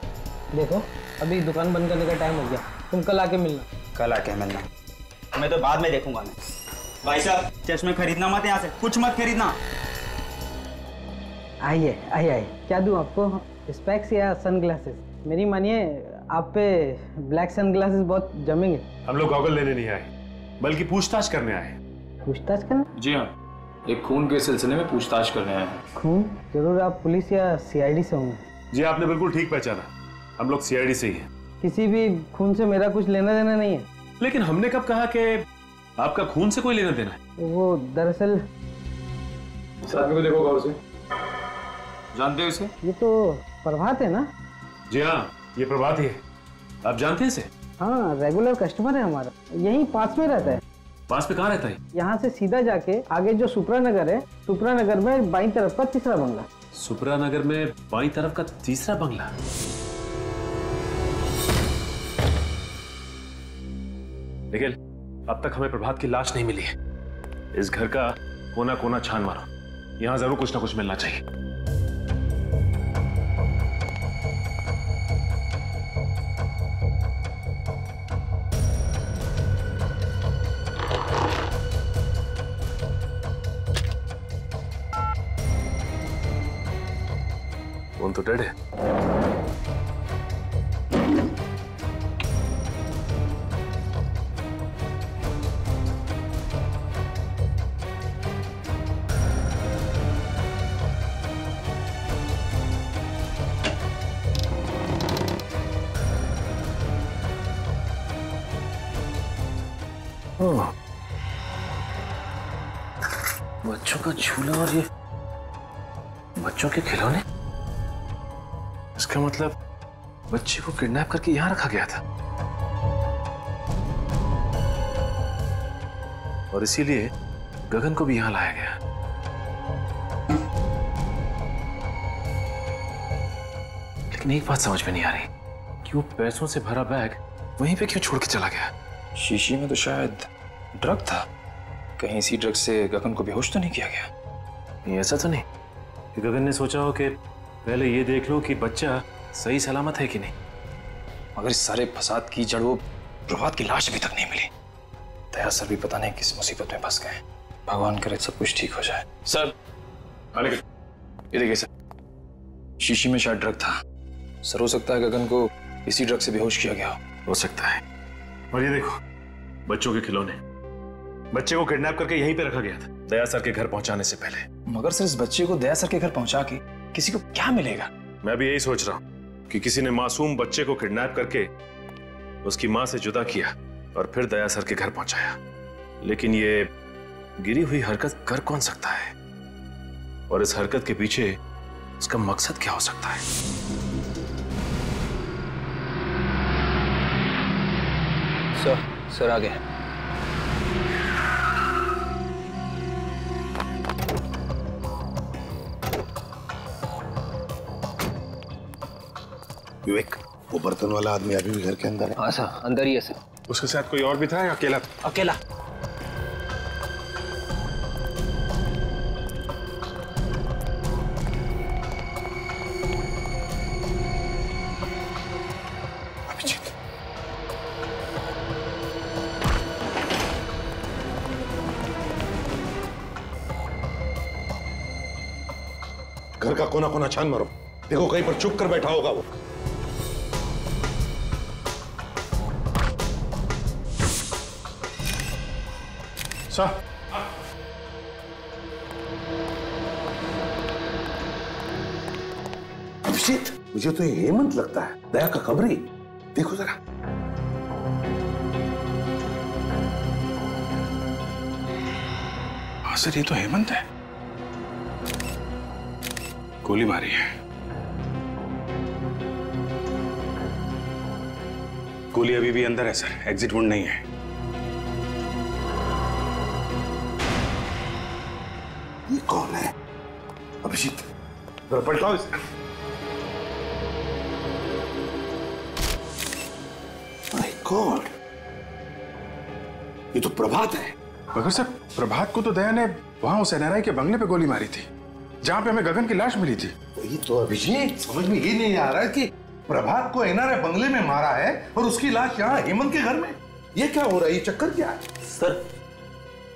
देखो अभी दुकान बंद करने का टाइम हो गया। तुम कल आके मिलना। कल आके मिलना। मैं तो बाद में देखूँगा मैं। भाई साहब चश्मे खरीदना मत यहाँ से। कुछ मत खरीदना। आइए आइए आइए। क्या दूँ आपको? स्पेक्स या सनग्लासेस? मेरी मानिए आप पे ब्लैक सनग्लासेस बहुत जमेंगे। हम लोग गॉगल लेने नहीं आए बल्कि पूछताछ करने आए पूछताछ करने? जी हाँ एक खून के सिलसिले में पूछताछ करने आए हैं। खून? ज़रूर आप पुलिस या सीआईडी से होंगे। जी आपने बिल्कुल ठीक पहचाना। हम लोग सीआईडी से ही हैं। किसी भी खून से मेरा कुछ लेना देना नहीं है। लेकिन हमने कब कहा कि आपका खून से कोई लेना देना है? वो दरअसल इस आदमी को देखो गौर से। जानते हो इसे? ये तो प्रभात है ना? जी हाँ ये प्रभात ही है। आप जानते हैं इसे? हाँ रेगुलर कस्टमर है हमारा। यही पास में रहता है। पास में कहाँ रहता है? यहाँ से सीधा जाके आगे जो सुपरा नगर है सुपरा नगर में बाई तरफ़ का तीसरा बंगला। सुपरा नगर में बाई तरफ़ का तीसरा बंगला? निखिल अब तक हमें प्रभात की लाश नहीं मिली है। इस घर का कोना कोना छान मारो। यहाँ ज़रूर कुछ ना कुछ मिलना चाहिए। तो डेड है। बच्चों का झूला और ये बच्चों के बच्चे को किडनैप करके यहाँ रखा गया था। और इसीलिए गगन को भी यहाँ लाया गया। लेकिन एक बात समझ में नहीं आ रही कि वो पैसों से भरा बैग वहीं पे क्यों छोड़ के चला गया? शीशी में तो शायद ड्रग था। कहीं इसी ड्रग से गगन को बेहोश तो नहीं किया गया? ऐसा तो नहीं। कि गगन ने सोचा हो कि पहले ये देख लो कि बच्चा सही सलामत है कि नहीं? मगर इस सारे फसाद की जड़ वो प्रभात की लाश अभी तक नहीं मिली। दया सर भी पता नहीं किस मुसीबत में फंस गए। भगवान करे सब कुछ ठीक हो जाए। सर ये देखिए सर। शीशी में शायद ड्रग था। सर हो सकता है गगन को इसी ड्रग से बेहोश किया गया हो। सकता है। और ये देखो बच्चों के खिलौने। बच्चे को किडनैप करके यहीं पे रखा गया था। दया सर के घर पहुँचाने से पहले। मगर सर इस बच्चे को दया सर के घर पहुँचा के किसी को क्या मिलेगा? मैं भी यही सोच रहा हूँ। कि किसी ने मासूम बच्चे को किडनैप करके उसकी माँ से जुदा किया और फिर दया सर के घर पहुँचाया। लेकिन ये गिरी हुई हरकत कर कौन सकता है? और इस हरकत के पीछे उसका मकसद क्या हो सकता है? सर सर आ गए विवेक वो बर्तन वाला आदमी अभी भी घर के अंदर है? हाँ सर अंदर ही है सर। उसके साथ कोई और भी था या अकेला? अकेला। घर का कोना कोना छान मारो। देखो कहीं पर चुप कर बैठा होगा वो। सर अभिषेक मुझे तो ये हेमंत लगता है। दया का खबरी देखो जरा। हाँ सर ये तो हेमंत है। गोली मारी है। गोली अभी भी अंदर है सर। एग्जिट वुंड नहीं है। जरा पलटाओ इसे माय गॉड ये तो प्रभात है। मगर सर प्रभात को तो दया ने वहाँ उस एनआरआई के बंगले पे गोली मारी थी जहाँ पे हमें गगन की लाश मिली थी। वही तो अभिजीत समझ में ये नहीं आ रहा है कि प्रभात को एनआरआई बंगले में मारा है और उसकी लाश यहाँ हेमंत के घर में। ये क्या हो रहा है? ये चक्कर क्या है? सर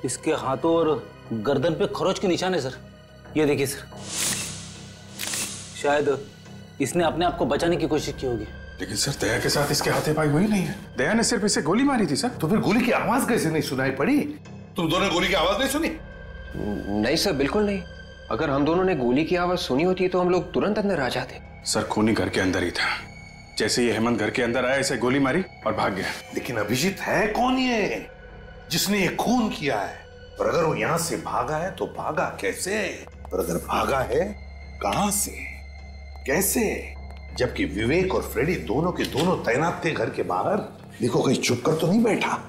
इसके हाथों और गर्दन पे खरोच के निशान है सर। ये देखिए सर। शायद इसने अपने आप को बचाने की कोशिश की होगी। लेकिन सर दया के साथ इसके हाथे पाई हुई नहीं है। दया ने सिर्फ़ इसे गोली मारी थी सर। तो फिर गोली की आवाज़ कैसे नहीं सुनाई पड़ी? तुम दोनों ने गोली की आवाज़ नहीं सुनी? नहीं सर बिल्कुल नहीं। अगर हम दोनों ने गोली की आवाज़ सुनी होती तो हम लोग तुरंत अंदर आ जाते। सर खूनी घर के अंदर ही था। जैसे ये हेमंत घर के अंदर आया इसे गोली मारी और भाग गया। लेकिन अभिजीत है कौन ये? जिसने ये खून किया है। और अगर वो यहाँ से भागा है तो भागा कैसे? और अगर भागा है कहाँ से? कैसे? जबकि विवेक और फ्रेडी दोनों के दोनों तैनात थे घर के बाहर। देखो कहीं चुप कर तो नहीं बैठा?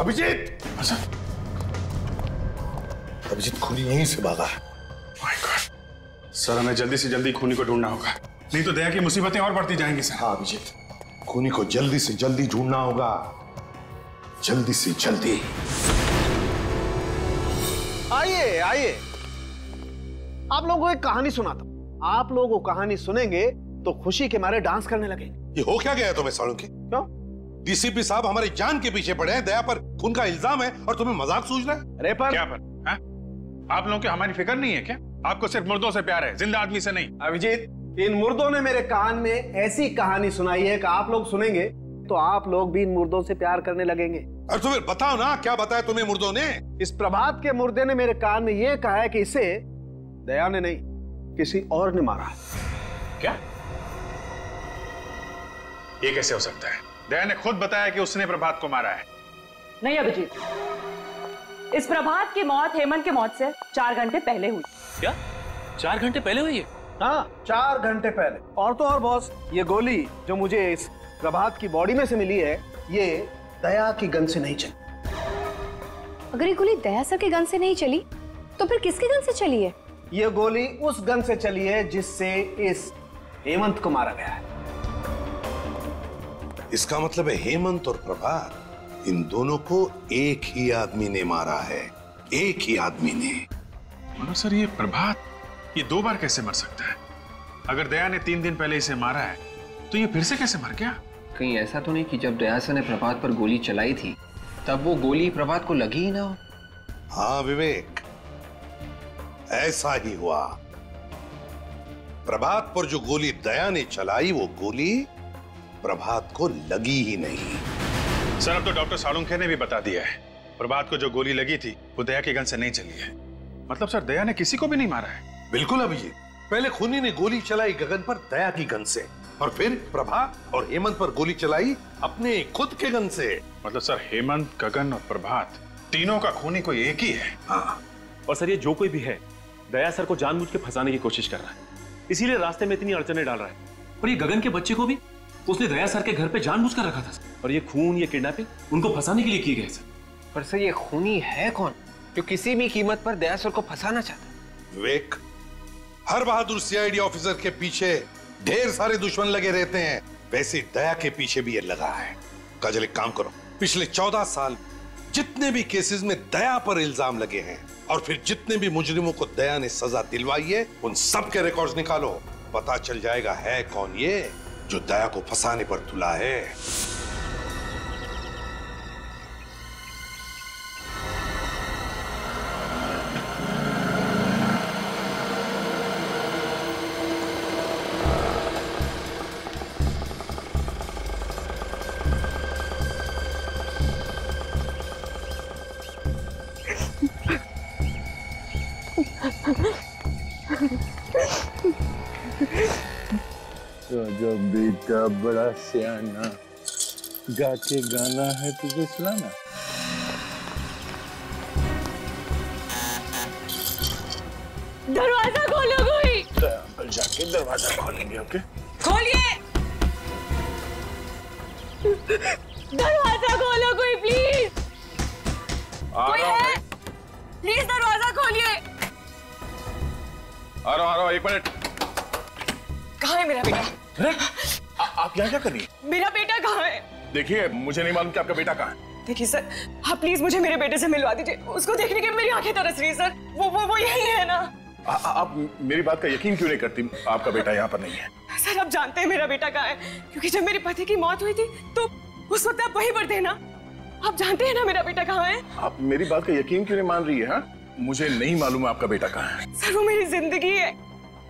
अभिजीत! अभिजीत खूनी यहीं से भागा। सर हमें जल्दी से जल्दी खूनी को ढूंढना होगा। नहीं तो दया की मुसीबतें और बढ़ती जाएँगी सर। हाँ अभिजीत। खूनी को जल्दी से जल्दी ढूंढना होगा। जल्दी से जल्दी। आइए आइए। आप लोगों को एक कहानी सुनाता हूँ। आप लोग वो कहानी सुनेंगे तो खुशी के मारे डांस करने लगेंगे। ये हो क्या गया तुम्हें सालुंकी क्यों? डीसीपी साहब हमारे जान के पीछे पड़े हैं दया पर खून का इल्ज़ाम है और तुम्हें मज़ाक सूझ रहा है? अरे पर क्या पर? हा? आप लोगों की हमारी फ़िक्र नहीं है क्या? आपको सिर्फ़ मुर्दों से प्यार है ज़िंदा आदमी से नहीं। अभिजीत इन मुर्दों ने मेरे कान में ऐसी कहानी सुनाई है कि आप लोग सुनेंगे तो आप लोग भी इन मुर्दों से प्यार करने लगेंगे। अरे तो फिर बताओ ना क्या बताया तुम्हें मुर्दों ने? इस प्रभात के मुर्दे ने मेरे कान में यह कहा है कि इसे दया ने नहीं किसी और ने मारा क्या? ये कैसे हो सकता है? दया ने खुद बताया कि उसने प्रभात को मारा है। नहीं अभिजीत। इस प्रभात की मौत हेमंत की मौत से चार घंटे पहले हुई। क्या? चार घंटे पहले हुई है हाँ। चार घंटे पहले। और तो और बॉस ये गोली जो मुझे इस प्रभात की बॉडी में से मिली है ये दया की गन से नहीं चली। अगर ये गोली दया सर के गन से नहीं चली तो फिर किसके गन से चली है? ये गोली उस गन से चली है जिससे इस हेमंत को मारा गया है। इसका मतलब है हेमंत और प्रभात इन दोनों को एक ही आदमी ने मारा है। एक ही आदमी ने। मतलब सर ये प्रभात ये दो बार कैसे मर सकता है? अगर दया ने तीन दिन पहले इसे मारा है तो ये फिर से कैसे मर गया? कहीं ऐसा तो नहीं कि जब दयासा ने प्रभात पर गोली चलाई थी तब वो गोली प्रभात को लगी ही ना हो। हाँ विवेक ऐसा ही हुआ। प्रभात पर जो गोली दया ने चलाई वो गोली प्रभात को लगी ही नहीं। सर अब तो डॉक्टर सालुंखे ने भी बता दिया है। प्रभात को जो गोली लगी थी वो दया के गन से नहीं चली है। मतलब सर दया ने किसी को भी नहीं मारा है? बिल्कुल अभिजीत पहले खूनी ने गोली चलाई गगन पर दया की गन से। और फिर प्रभात और हेमंत पर गोली चलाई अपने खुद के गन से। मतलब सर हेमंत गगन और प्रभात तीनों का खूनी कोई एक ही है? हाँ। और सर ये जो कोई भी है दया सर को जानबूझ के फंसाने की कोशिश कर रहा है। इसीलिए रास्ते में इतनी अड़चने डाल रहा है। और ये गगन के बच्चे को भी उसने दया सर के घर पे जानबूझ कर रखा था और ये खून ये किडनैपिंग उनको फंसाने के लिए किए गए सर। पर सर ये खूनी है कौन? जो किसी भी कीमत पर दया सर को फंसाना चाहता है। विवेक हर बहादुर सीआईडी ऑफिसर के पीछे ढेर सारे दुश्मन लगे रहते हैं। वैसे दया के पीछे भी ये लगा है। काजल, एक काम करो। पिछले चौदह साल जितने भी केसेस में दया पर इल्ज़ाम लगे हैं और फिर जितने भी मुजरिमों को दया ने सजा दिलवाई है, उन सब के रिकॉर्ड्स निकालो। पता चल जाएगा है कौन ये जो दया को फंसाने पर तुला है। बड़ा सियाना। गा के गाना है तुझे सुनाना। दरवाज़ा खोलो कोई। अंकल जाके दरवाज़ा खोलेंगे ओके? खोलिए। दरवाज़ा खोलो कोई प्लीज़ कोई है प्लीज़ दरवाज़ा खोलिए। आ रहा आ रहा एक मिनट। है मेरा बेटा? आप यहाँ क्या कर रही हैं? मेरा बेटा कहाँ है? देखिए मुझे नहीं मालूम कि आपका बेटा कहाँ है। देखिए सर आप प्लीज़ मुझे मेरे बेटे से मिलवा दीजिए। उसको देखने के मेरी आँखें तरस रही सर। वो वो वो यही है ना। आ, आ, आप मेरी बात का यकीन क्यों नहीं करती? आपका बेटा यहाँ पर नहीं है। सर आप जानते हैं मेरा बेटा कहाँ है। क्योंकि जब मेरे पति की मौत हुई थी तो उस वक्त आप वहीं पर थे ना। आप जानते हैं ना मेरा बेटा कहाँ है? आप मेरी बात का यकीन क्यों नहीं मान रही है हाँ? मुझे नहीं मालूम आपका बेटा कहाँ है। सर वो मेरी ज़िंदगी है।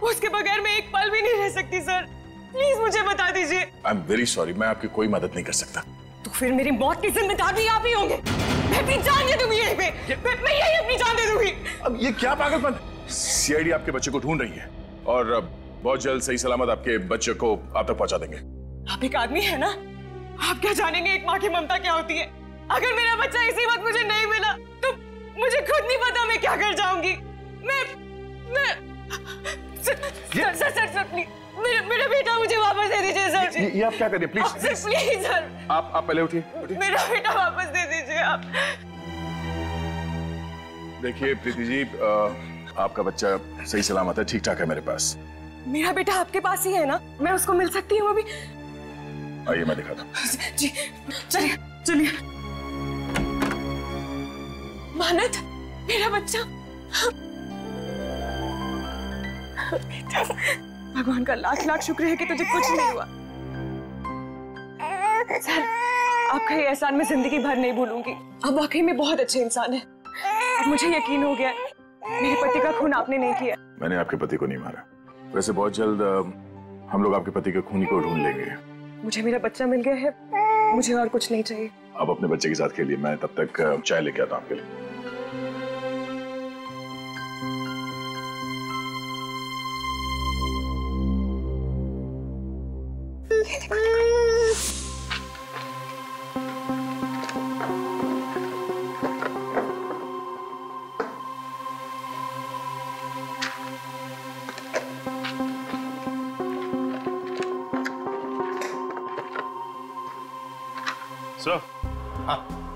उसके बगैर मैं एक पल भी नहीं रह सकती सर। प्लीज़ मुझे बता दीजिए आई एम वेरी सॉरी मैं आपकी कोई मदद नहीं कर सकता तो फिर मेरी मौत की जिम्मेदार भी आप ही होंगे मैं अपनी जान दे दूँगी यहीं पे मैं, मैं यही अपनी जान दे दूँगी अब ये क्या पागलपन सीआईडी आपके बच्चे को ढूंढ रही है और बहुत जल्द सही सलामत आपके बच्चे को आप तक पहुँचा देंगे आप एक आदमी है ना आप क्या जानेंगे एक माँ की ममता क्या होती है अगर मेरा बच्चा इसी वक्त मुझे नहीं मिला तो मुझे खुद नहीं पता मैं क्या कर जाऊँगी मैं मैं sir sir sir sir, sir please मेरा मेरा बेटा मुझे वापस दे दीजिए सर। ये, ये आप क्या कर रही हैं सर प्लीज़ प्लीज़ सर। आप आप पहले उठिए। मेरा बेटा वापस दे दीजिए आप। देखिए प्रीति जी अ, आपका बच्चा सही सलामत है ठीक ठाक है मेरे पास। मेरा बेटा आपके पास ही है ना? मैं उसको मिल सकती हूँ अभी? आइए मैं दिखाता हूँ। जी चलिए चलिए। मानत मेरा बच्चा। बेटा भगवान का लाख लाख शुक्र है कि तुझे कुछ नहीं हुआ। सर आपका ये एहसान मैं ज़िंदगी भर नहीं भूलूँगी। आप वाकई में बहुत अच्छे इंसान हैं। अब मुझे यकीन हो गया मेरे पति का खून आपने नहीं किया। मैंने आपके पति को नहीं मारा। वैसे बहुत जल्द हम लोग आपके पति के खूनी को ढूंढ लेंगे। मुझे मेरा बच्चा मिल गया है। मुझे और कुछ नहीं चाहिए। अब अपने बच्चे के साथ खेलिए। मैं तब तक चाय लेके आता हूँ आपके लिए।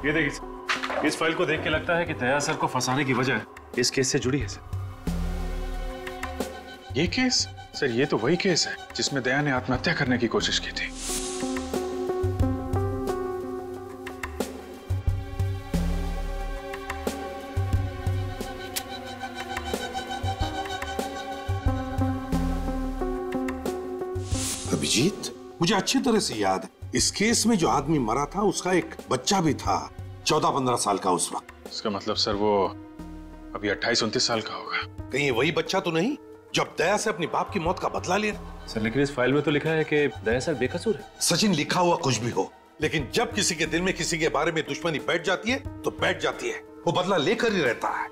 ये देखिए। इस फ़ाइल को देख के लगता है कि दया सर को फंसाने की वजह इस केस से जुड़ी है, सर। ये केस सर, ये तो वही केस है, जिसमें दया ने आत्महत्या करने की कोशिश की थी। अभिजीत, मुझे अच्छी तरह से याद है। इस केस में जो आदमी मरा था, उसका एक बच्चा भी था। चौदह पंद्रह साल का उस वक्त। इसका मतलब सर वो अभी अट्ठाईस उनतीस साल का होगा। कहीं वही बच्चा तो नहीं जब दया से अपनी बाप की मौत का बदला ले। रहा सर लेकिन इस फ़ाइल में तो लिखा है कि दया सर बेकसूर है। सचिन लिखा हुआ कुछ भी हो लेकिन जब किसी के दिल में किसी के बारे में दुश्मनी बैठ जाती है तो बैठ जाती है। वो बदला लेकर ही रहता है।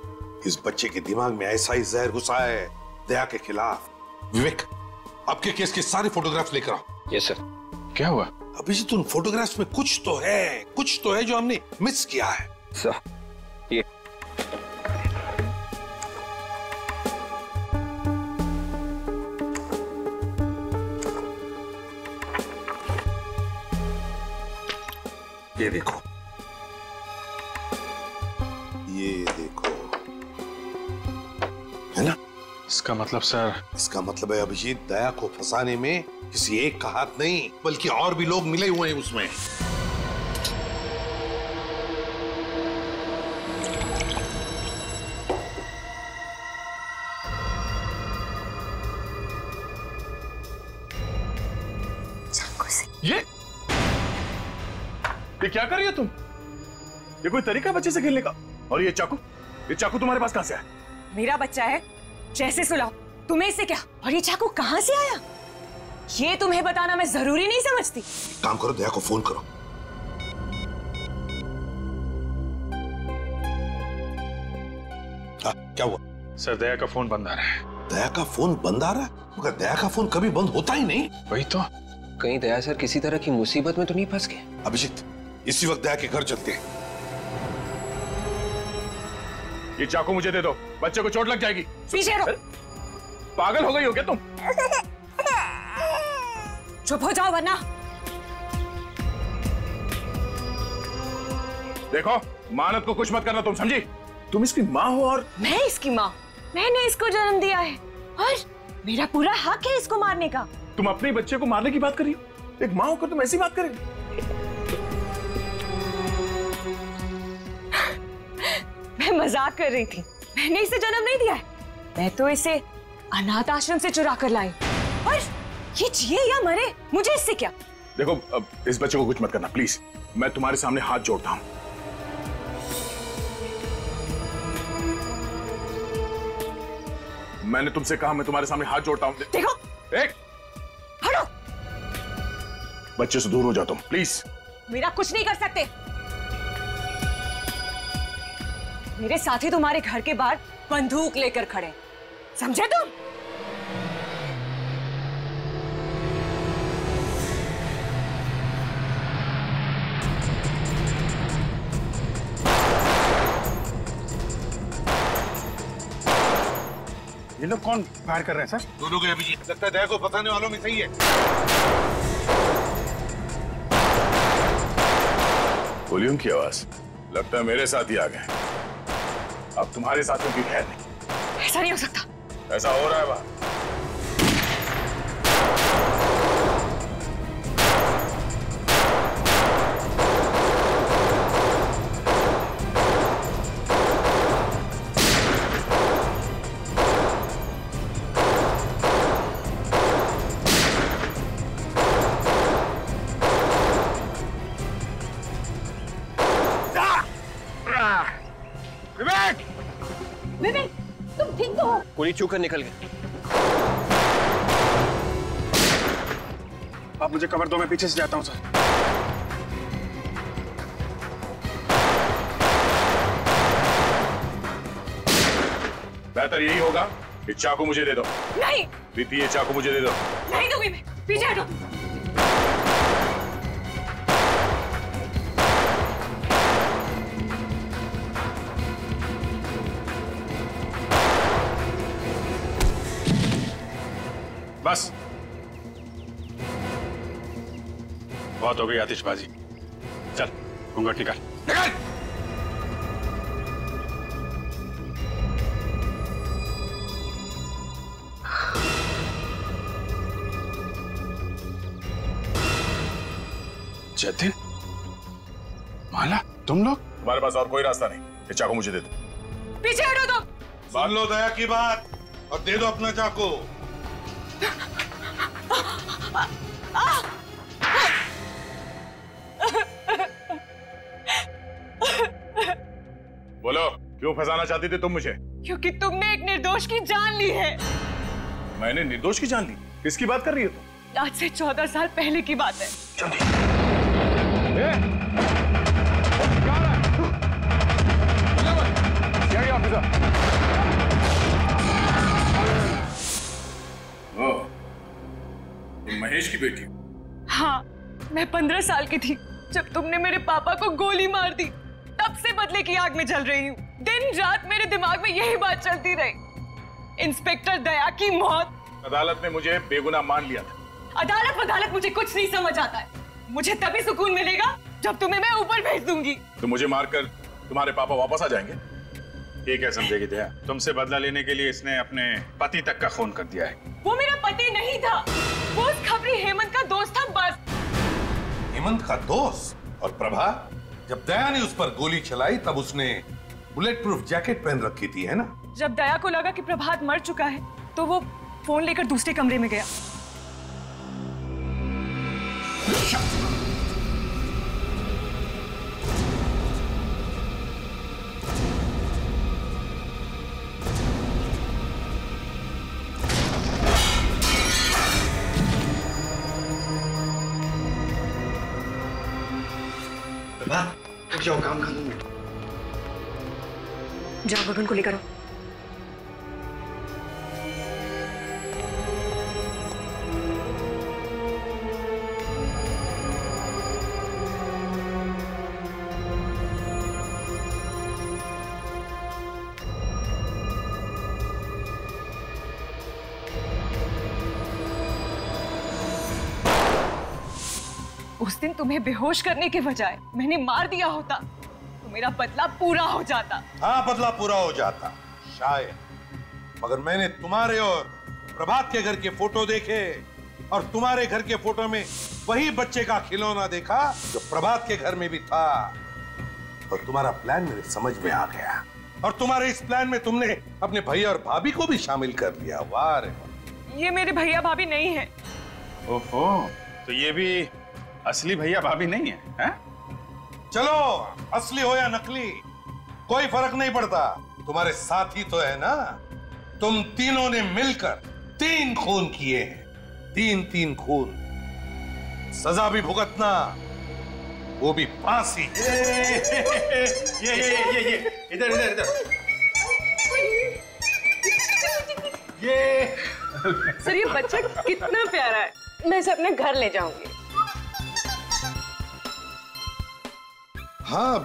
इस बच्चे के दिमाग में ऐसा ही जहर घुसा है दया के खिलाफ। विवेक आपके केस के सारे फोटोग्राफ लेकर आओ। Yes sir. क्या हुआ? अभिजीत उन फोटोग्राफ में कुछ तो है, कुछ तो है जो हमने मिस किया है। ये। ये देखो। इसका मतलब सर? इसका मतलब है अभिजीत दया को फंसाने में किसी एक का हाथ नहीं बल्कि और भी लोग मिले हुए हैं उसमें। ये ये क्या कर रही हो तुम? ये कोई तरीका बच्चे से खेलने का? और ये चाकू? ये चाकू तुम्हारे पास कहाँ से है मेरा बच्चा है। जैसे सुलाओ। तुम्हें इससे क्या? और ये चाकू कहाँ से आया? ये तुम्हें बताना मैं ज़रूरी नहीं समझती। काम करो दया को फ़ोन करो। हाँ, क्या हुआ? सर दया का फ़ोन बंद आ रहा है। दया का फ़ोन बंद आ रहा है? मगर दया का फ़ोन कभी बंद होता ही नहीं। वही तो। कहीं दया सर किसी तरह की मुसीबत में तो नहीं फंस गए? अभिजीत इसी वक्त दया के घर चलते हैं। ये चाकू मुझे दे दो। बच्चे को चोट लग जाएगी। पीछे रहो पागल हो गई हो क्या तुम? चुप हो जाओ वरना। देखो मानत को कुछ मत करना तुम समझी? तुम इसकी माँ हो और मैं इसकी माँ। मैंने इसको जन्म दिया है। और मेरा पूरा हक है इसको मारने का। तुम अपने बच्चे को मारने की बात कर रही हो? एक माँ होकर तुम ऐसी बात करेगी मैं मज़ाक कर रही थी। मैंने इसे जन्म नहीं दिया है। मैं तो इसे अनाथ आश्रम से चुरा कर लाई। और ये जिए या मरे मुझे इससे क्या? देखो अब इस बच्चे को कुछ मत करना प्लीज़ मैं तुम्हारे सामने हाथ जोड़ता हूँ। मैंने तुमसे कहा मैं तुम्हारे सामने हाथ जोड़ता हूँ। देखो। एक। हटो। बच्चे से दूर हो जाओ तुम प्लीज़ मेरा कुछ नहीं कर सकते। मेरे साथी तुम्हारे घर के बाहर बंदूक लेकर खड़े समझे तुम? ये लोग कौन फायर कर रहे हैं सर? दोनों के अभिजीत। लगता है दया को फंसाने वालों में सही है। वॉल्यूम की आवाज़। लगता है मेरे साथ ही आ गए। अब तुम्हारे साथ की खैर नहीं ऐसा नहीं हो सकता। ऐसा हो रहा है बात गोली चूक कर निकल गए आप मुझे कवर दो मैं पीछे से जाता हूँ सर। बेहतर यही होगा कि चाकू मुझे दे दो। नहीं। प्रीति ये चाकू मुझे दे दो। नहीं दूँगी मैं। पीछे हटो। बहुत हो गई आतिशबाजी। चल घूंघट निकाल। निकाल! जतिन? माला तुम लोग? तुम्हारे पास और कोई रास्ता नहीं। ये चाकू मुझे दे दो। पीछे हटो तुम। सुन लो दया की बात। और दे दो अपना चाकू। फंसाना चाहती थी तुम मुझे? क्योंकि तुमने एक निर्दोष की जान ली है। मैंने निर्दोष की जान ली? किसकी बात कर रही हो तुम? आज से चौदह साल पहले की बात है। महेश की बेटी हाँ मैं पंद्रह साल की थी जब तुमने मेरे पापा को गोली मार दी। बदले की आग में जल रही हूँ। दिन रात मेरे दिमाग में यही बात चलती रही। इंस्पेक्टर दया की मौत। अदालत ने मुझे बेगुनाह मान लिया था। अदालत अदालत मुझे कुछ नहीं समझ आता है। मुझे तभी सुकून मिलेगा जब तुम्हें मैं ऊपर भेज दूँगी। तो मुझे मारकर तुम्हारे पापा वापस आ जाएँगे? ठीक है समझेगी दया। तुमसे बदला लेने के लिए इसने अपने पति तक का खून कर दिया है। वो मेरा पति नहीं था। वो उस खबरी हेमंत का दोस्त था बस। हेमंत का दोस्त? और प्रभा? जब दया ने उस पर गोली चलाई तब उसने बुलेट प्रूफ जैकेट पहन रखी थी है ना? जब दया को लगा कि प्रभात मर चुका है तो वो फ़ोन लेकर दूसरे कमरे में गया। जाओ काम कर जाओ गगन को लेकर आओ। उस दिन तुम्हें बेहोश करने के बजाय मैंने मार दिया होता तो मेरा बदला पूरा हो जाता। हाँ बदला पूरा हो जाता शायद। मगर मैंने तुम्हारे और प्रभात के घर के फ़ोटो देखे और तुम्हारे घर के फ़ोटो में वही बच्चे का खिलौना देखा जो प्रभात के घर में भी था। और तुम्हारा प्लान मेरे समझ में आ गया। और तुम्हारे इस प्लान में तुमने अपने भैया और भाभी को भी शामिल कर लिया। वाह ये मेरे भैया भाभी नहीं है। ओहो तो ये भी असली भैया भाभी नहीं है, है? चलो असली हो या नकली कोई फ़र्क नहीं पड़ता। तुम्हारे साथी तो है ना? तुम तीनों ने मिलकर तीन खून किए हैं। तीन तीन खून। सजा भी भुगतना वो भी फांसी। ये ये ये ये इधर इधर इधर। ये। सर ये बच्चा कितना प्यारा है। मैं इसे अपने घर ले जाऊँगी। हाँ।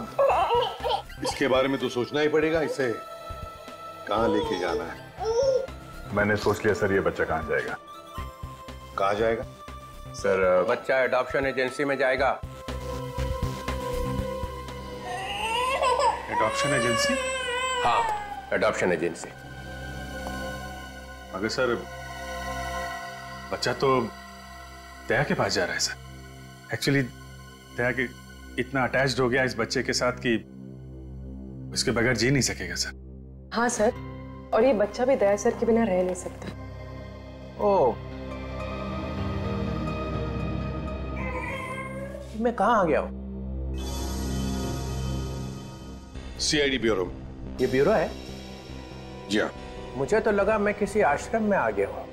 इसके बारे में तो सोचना ही पड़ेगा इसे कहाँ लेके जाना है? मैंने सोच लिया सर ये बच्चा कहाँ जाएगा? कहाँ जाएगा? सर बच्चा एडॉप्शन एजेंसी में जाएगा। एडॉप्शन एजेंसी हाँ एडॉप्शन एजेंसी मगर सर बच्चा तो दया के पास जा रहा है सर। एक्चुअली दया के इतना अटैच्ड हो गया इस बच्चे के साथ कि उसके बगैर जी नहीं सकेगा सर। हाँ सर। और ये बच्चा भी दया सर के बिना रह नहीं सकता। ओ मैं कहाँ आ गया हूँ? सीआईडी ब्यूरो ये ब्यूरो है? जी हाँ। मुझे तो लगा मैं किसी आश्रम में आ गया हूँ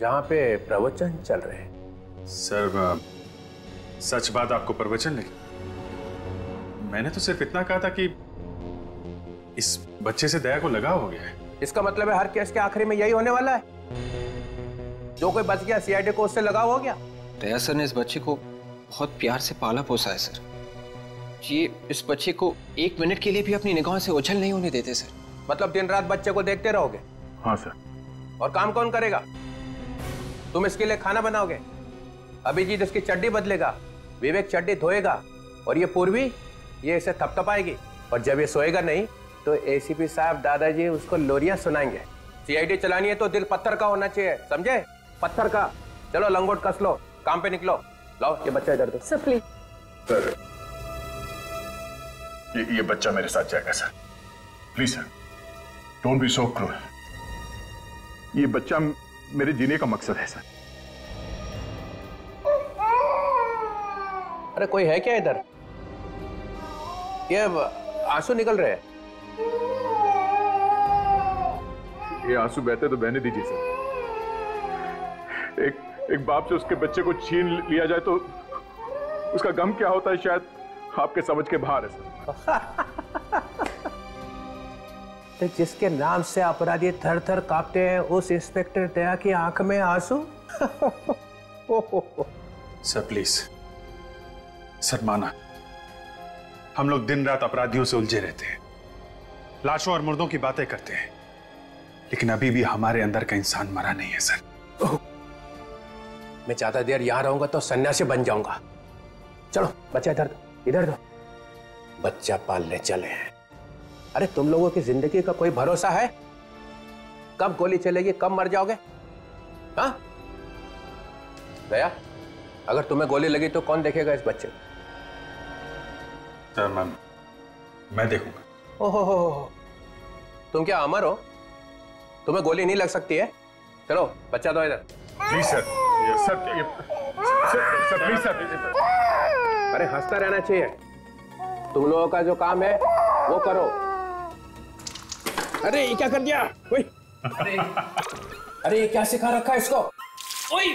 जहाँ पे प्रवचन चल रहे हैं। सर सच बात आपको प्रवचन लगी मैंने तो सिर्फ़ इतना कहा था कि इस बच्चे से दया को लगाव हो गया है। इसका मतलब है हर केस के आखिरी में यही होने वाला है। जो कोई बच गया सीआईडी को उससे लगाव हो गया। दया सर ने इस बच्चे को बहुत प्यार से पाला पोसा है सर। ये इस बच्चे को एक मिनट के लिए भी अपनी निगाहों से ओझल नहीं होने देते सर। मतलब दिन रात बच्चे को देखते रहोगे? हाँ सर। और काम कौन करेगा? तुम इसके लिए खाना बनाओगे? अभिजीत इसकी चड्डी बदलेगा विवेक चड्डी धोएगा और ये पूर्वी ये इसे थपथपाएगी और जब ये सोएगा नहीं तो एसीपी साहब दादाजी उसको लोरियाँ सुनाएँगे। सीआईडी चलानी है तो दिल पत्थर का होना चाहिए समझे? पत्थर का। चलो लंगोट कस लो काम पे निकलो। लाओ ये बच्चा इधर दो। सर प्लीज़ सर ये, ये बच्चा मेरे साथ जाएगा sir. Please sir don't be so cruel ये बच्चा मेरे जीने का मकसद है सर। अरे कोई है क्या इधर? ये आँसू निकल रहे हैं। ये आँसू बहते तो बहने दीजिए सर। एक एक बाप से उसके बच्चे को छीन लिया जाए तो उसका गम क्या होता है शायद? आपके समझ के बाहर है सर। तो जिसके नाम से अपराधी थर थर कांपते हैं उस इंस्पेक्टर दया की आँख में आँसू? Sir please. सर माना। हम लोग दिन रात अपराधियों से उलझे रहते हैं। लाशों और मुर्दों की बातें करते हैं। लेकिन अभी भी हमारे अंदर का इंसान मरा नहीं है, सर। मैं ज़्यादा देर यहाँ रहूँगा तो सन्यासी बन जाऊँगा। चलो, बच्चा इधर दो इधर दो। बच्चा पालने चले हैं। अरे, तुम लोगों की ज़िंदगी का कोई भरोसा है? कब गोली चलेगी, कब मर जाओगे? हाँ? दया, अगर तुम्हें गोली लगी तो कौन देखेगा इस बच्चे को? Sir ma'am. मैं देखूँगा। ओहो हो। तुम क्या अमर हो? तुम्हें गोली नहीं लग सकती है? चलो बच्चा दो इधर। Please sir. Sir sir sir please sir अरे हंसता रहना चाहिए। तुम लोगों का जो काम है वो करो। अरे ये क्या कर दिया? ओए। अरे अरे ये क्या सिखा रखा है इसको? ओए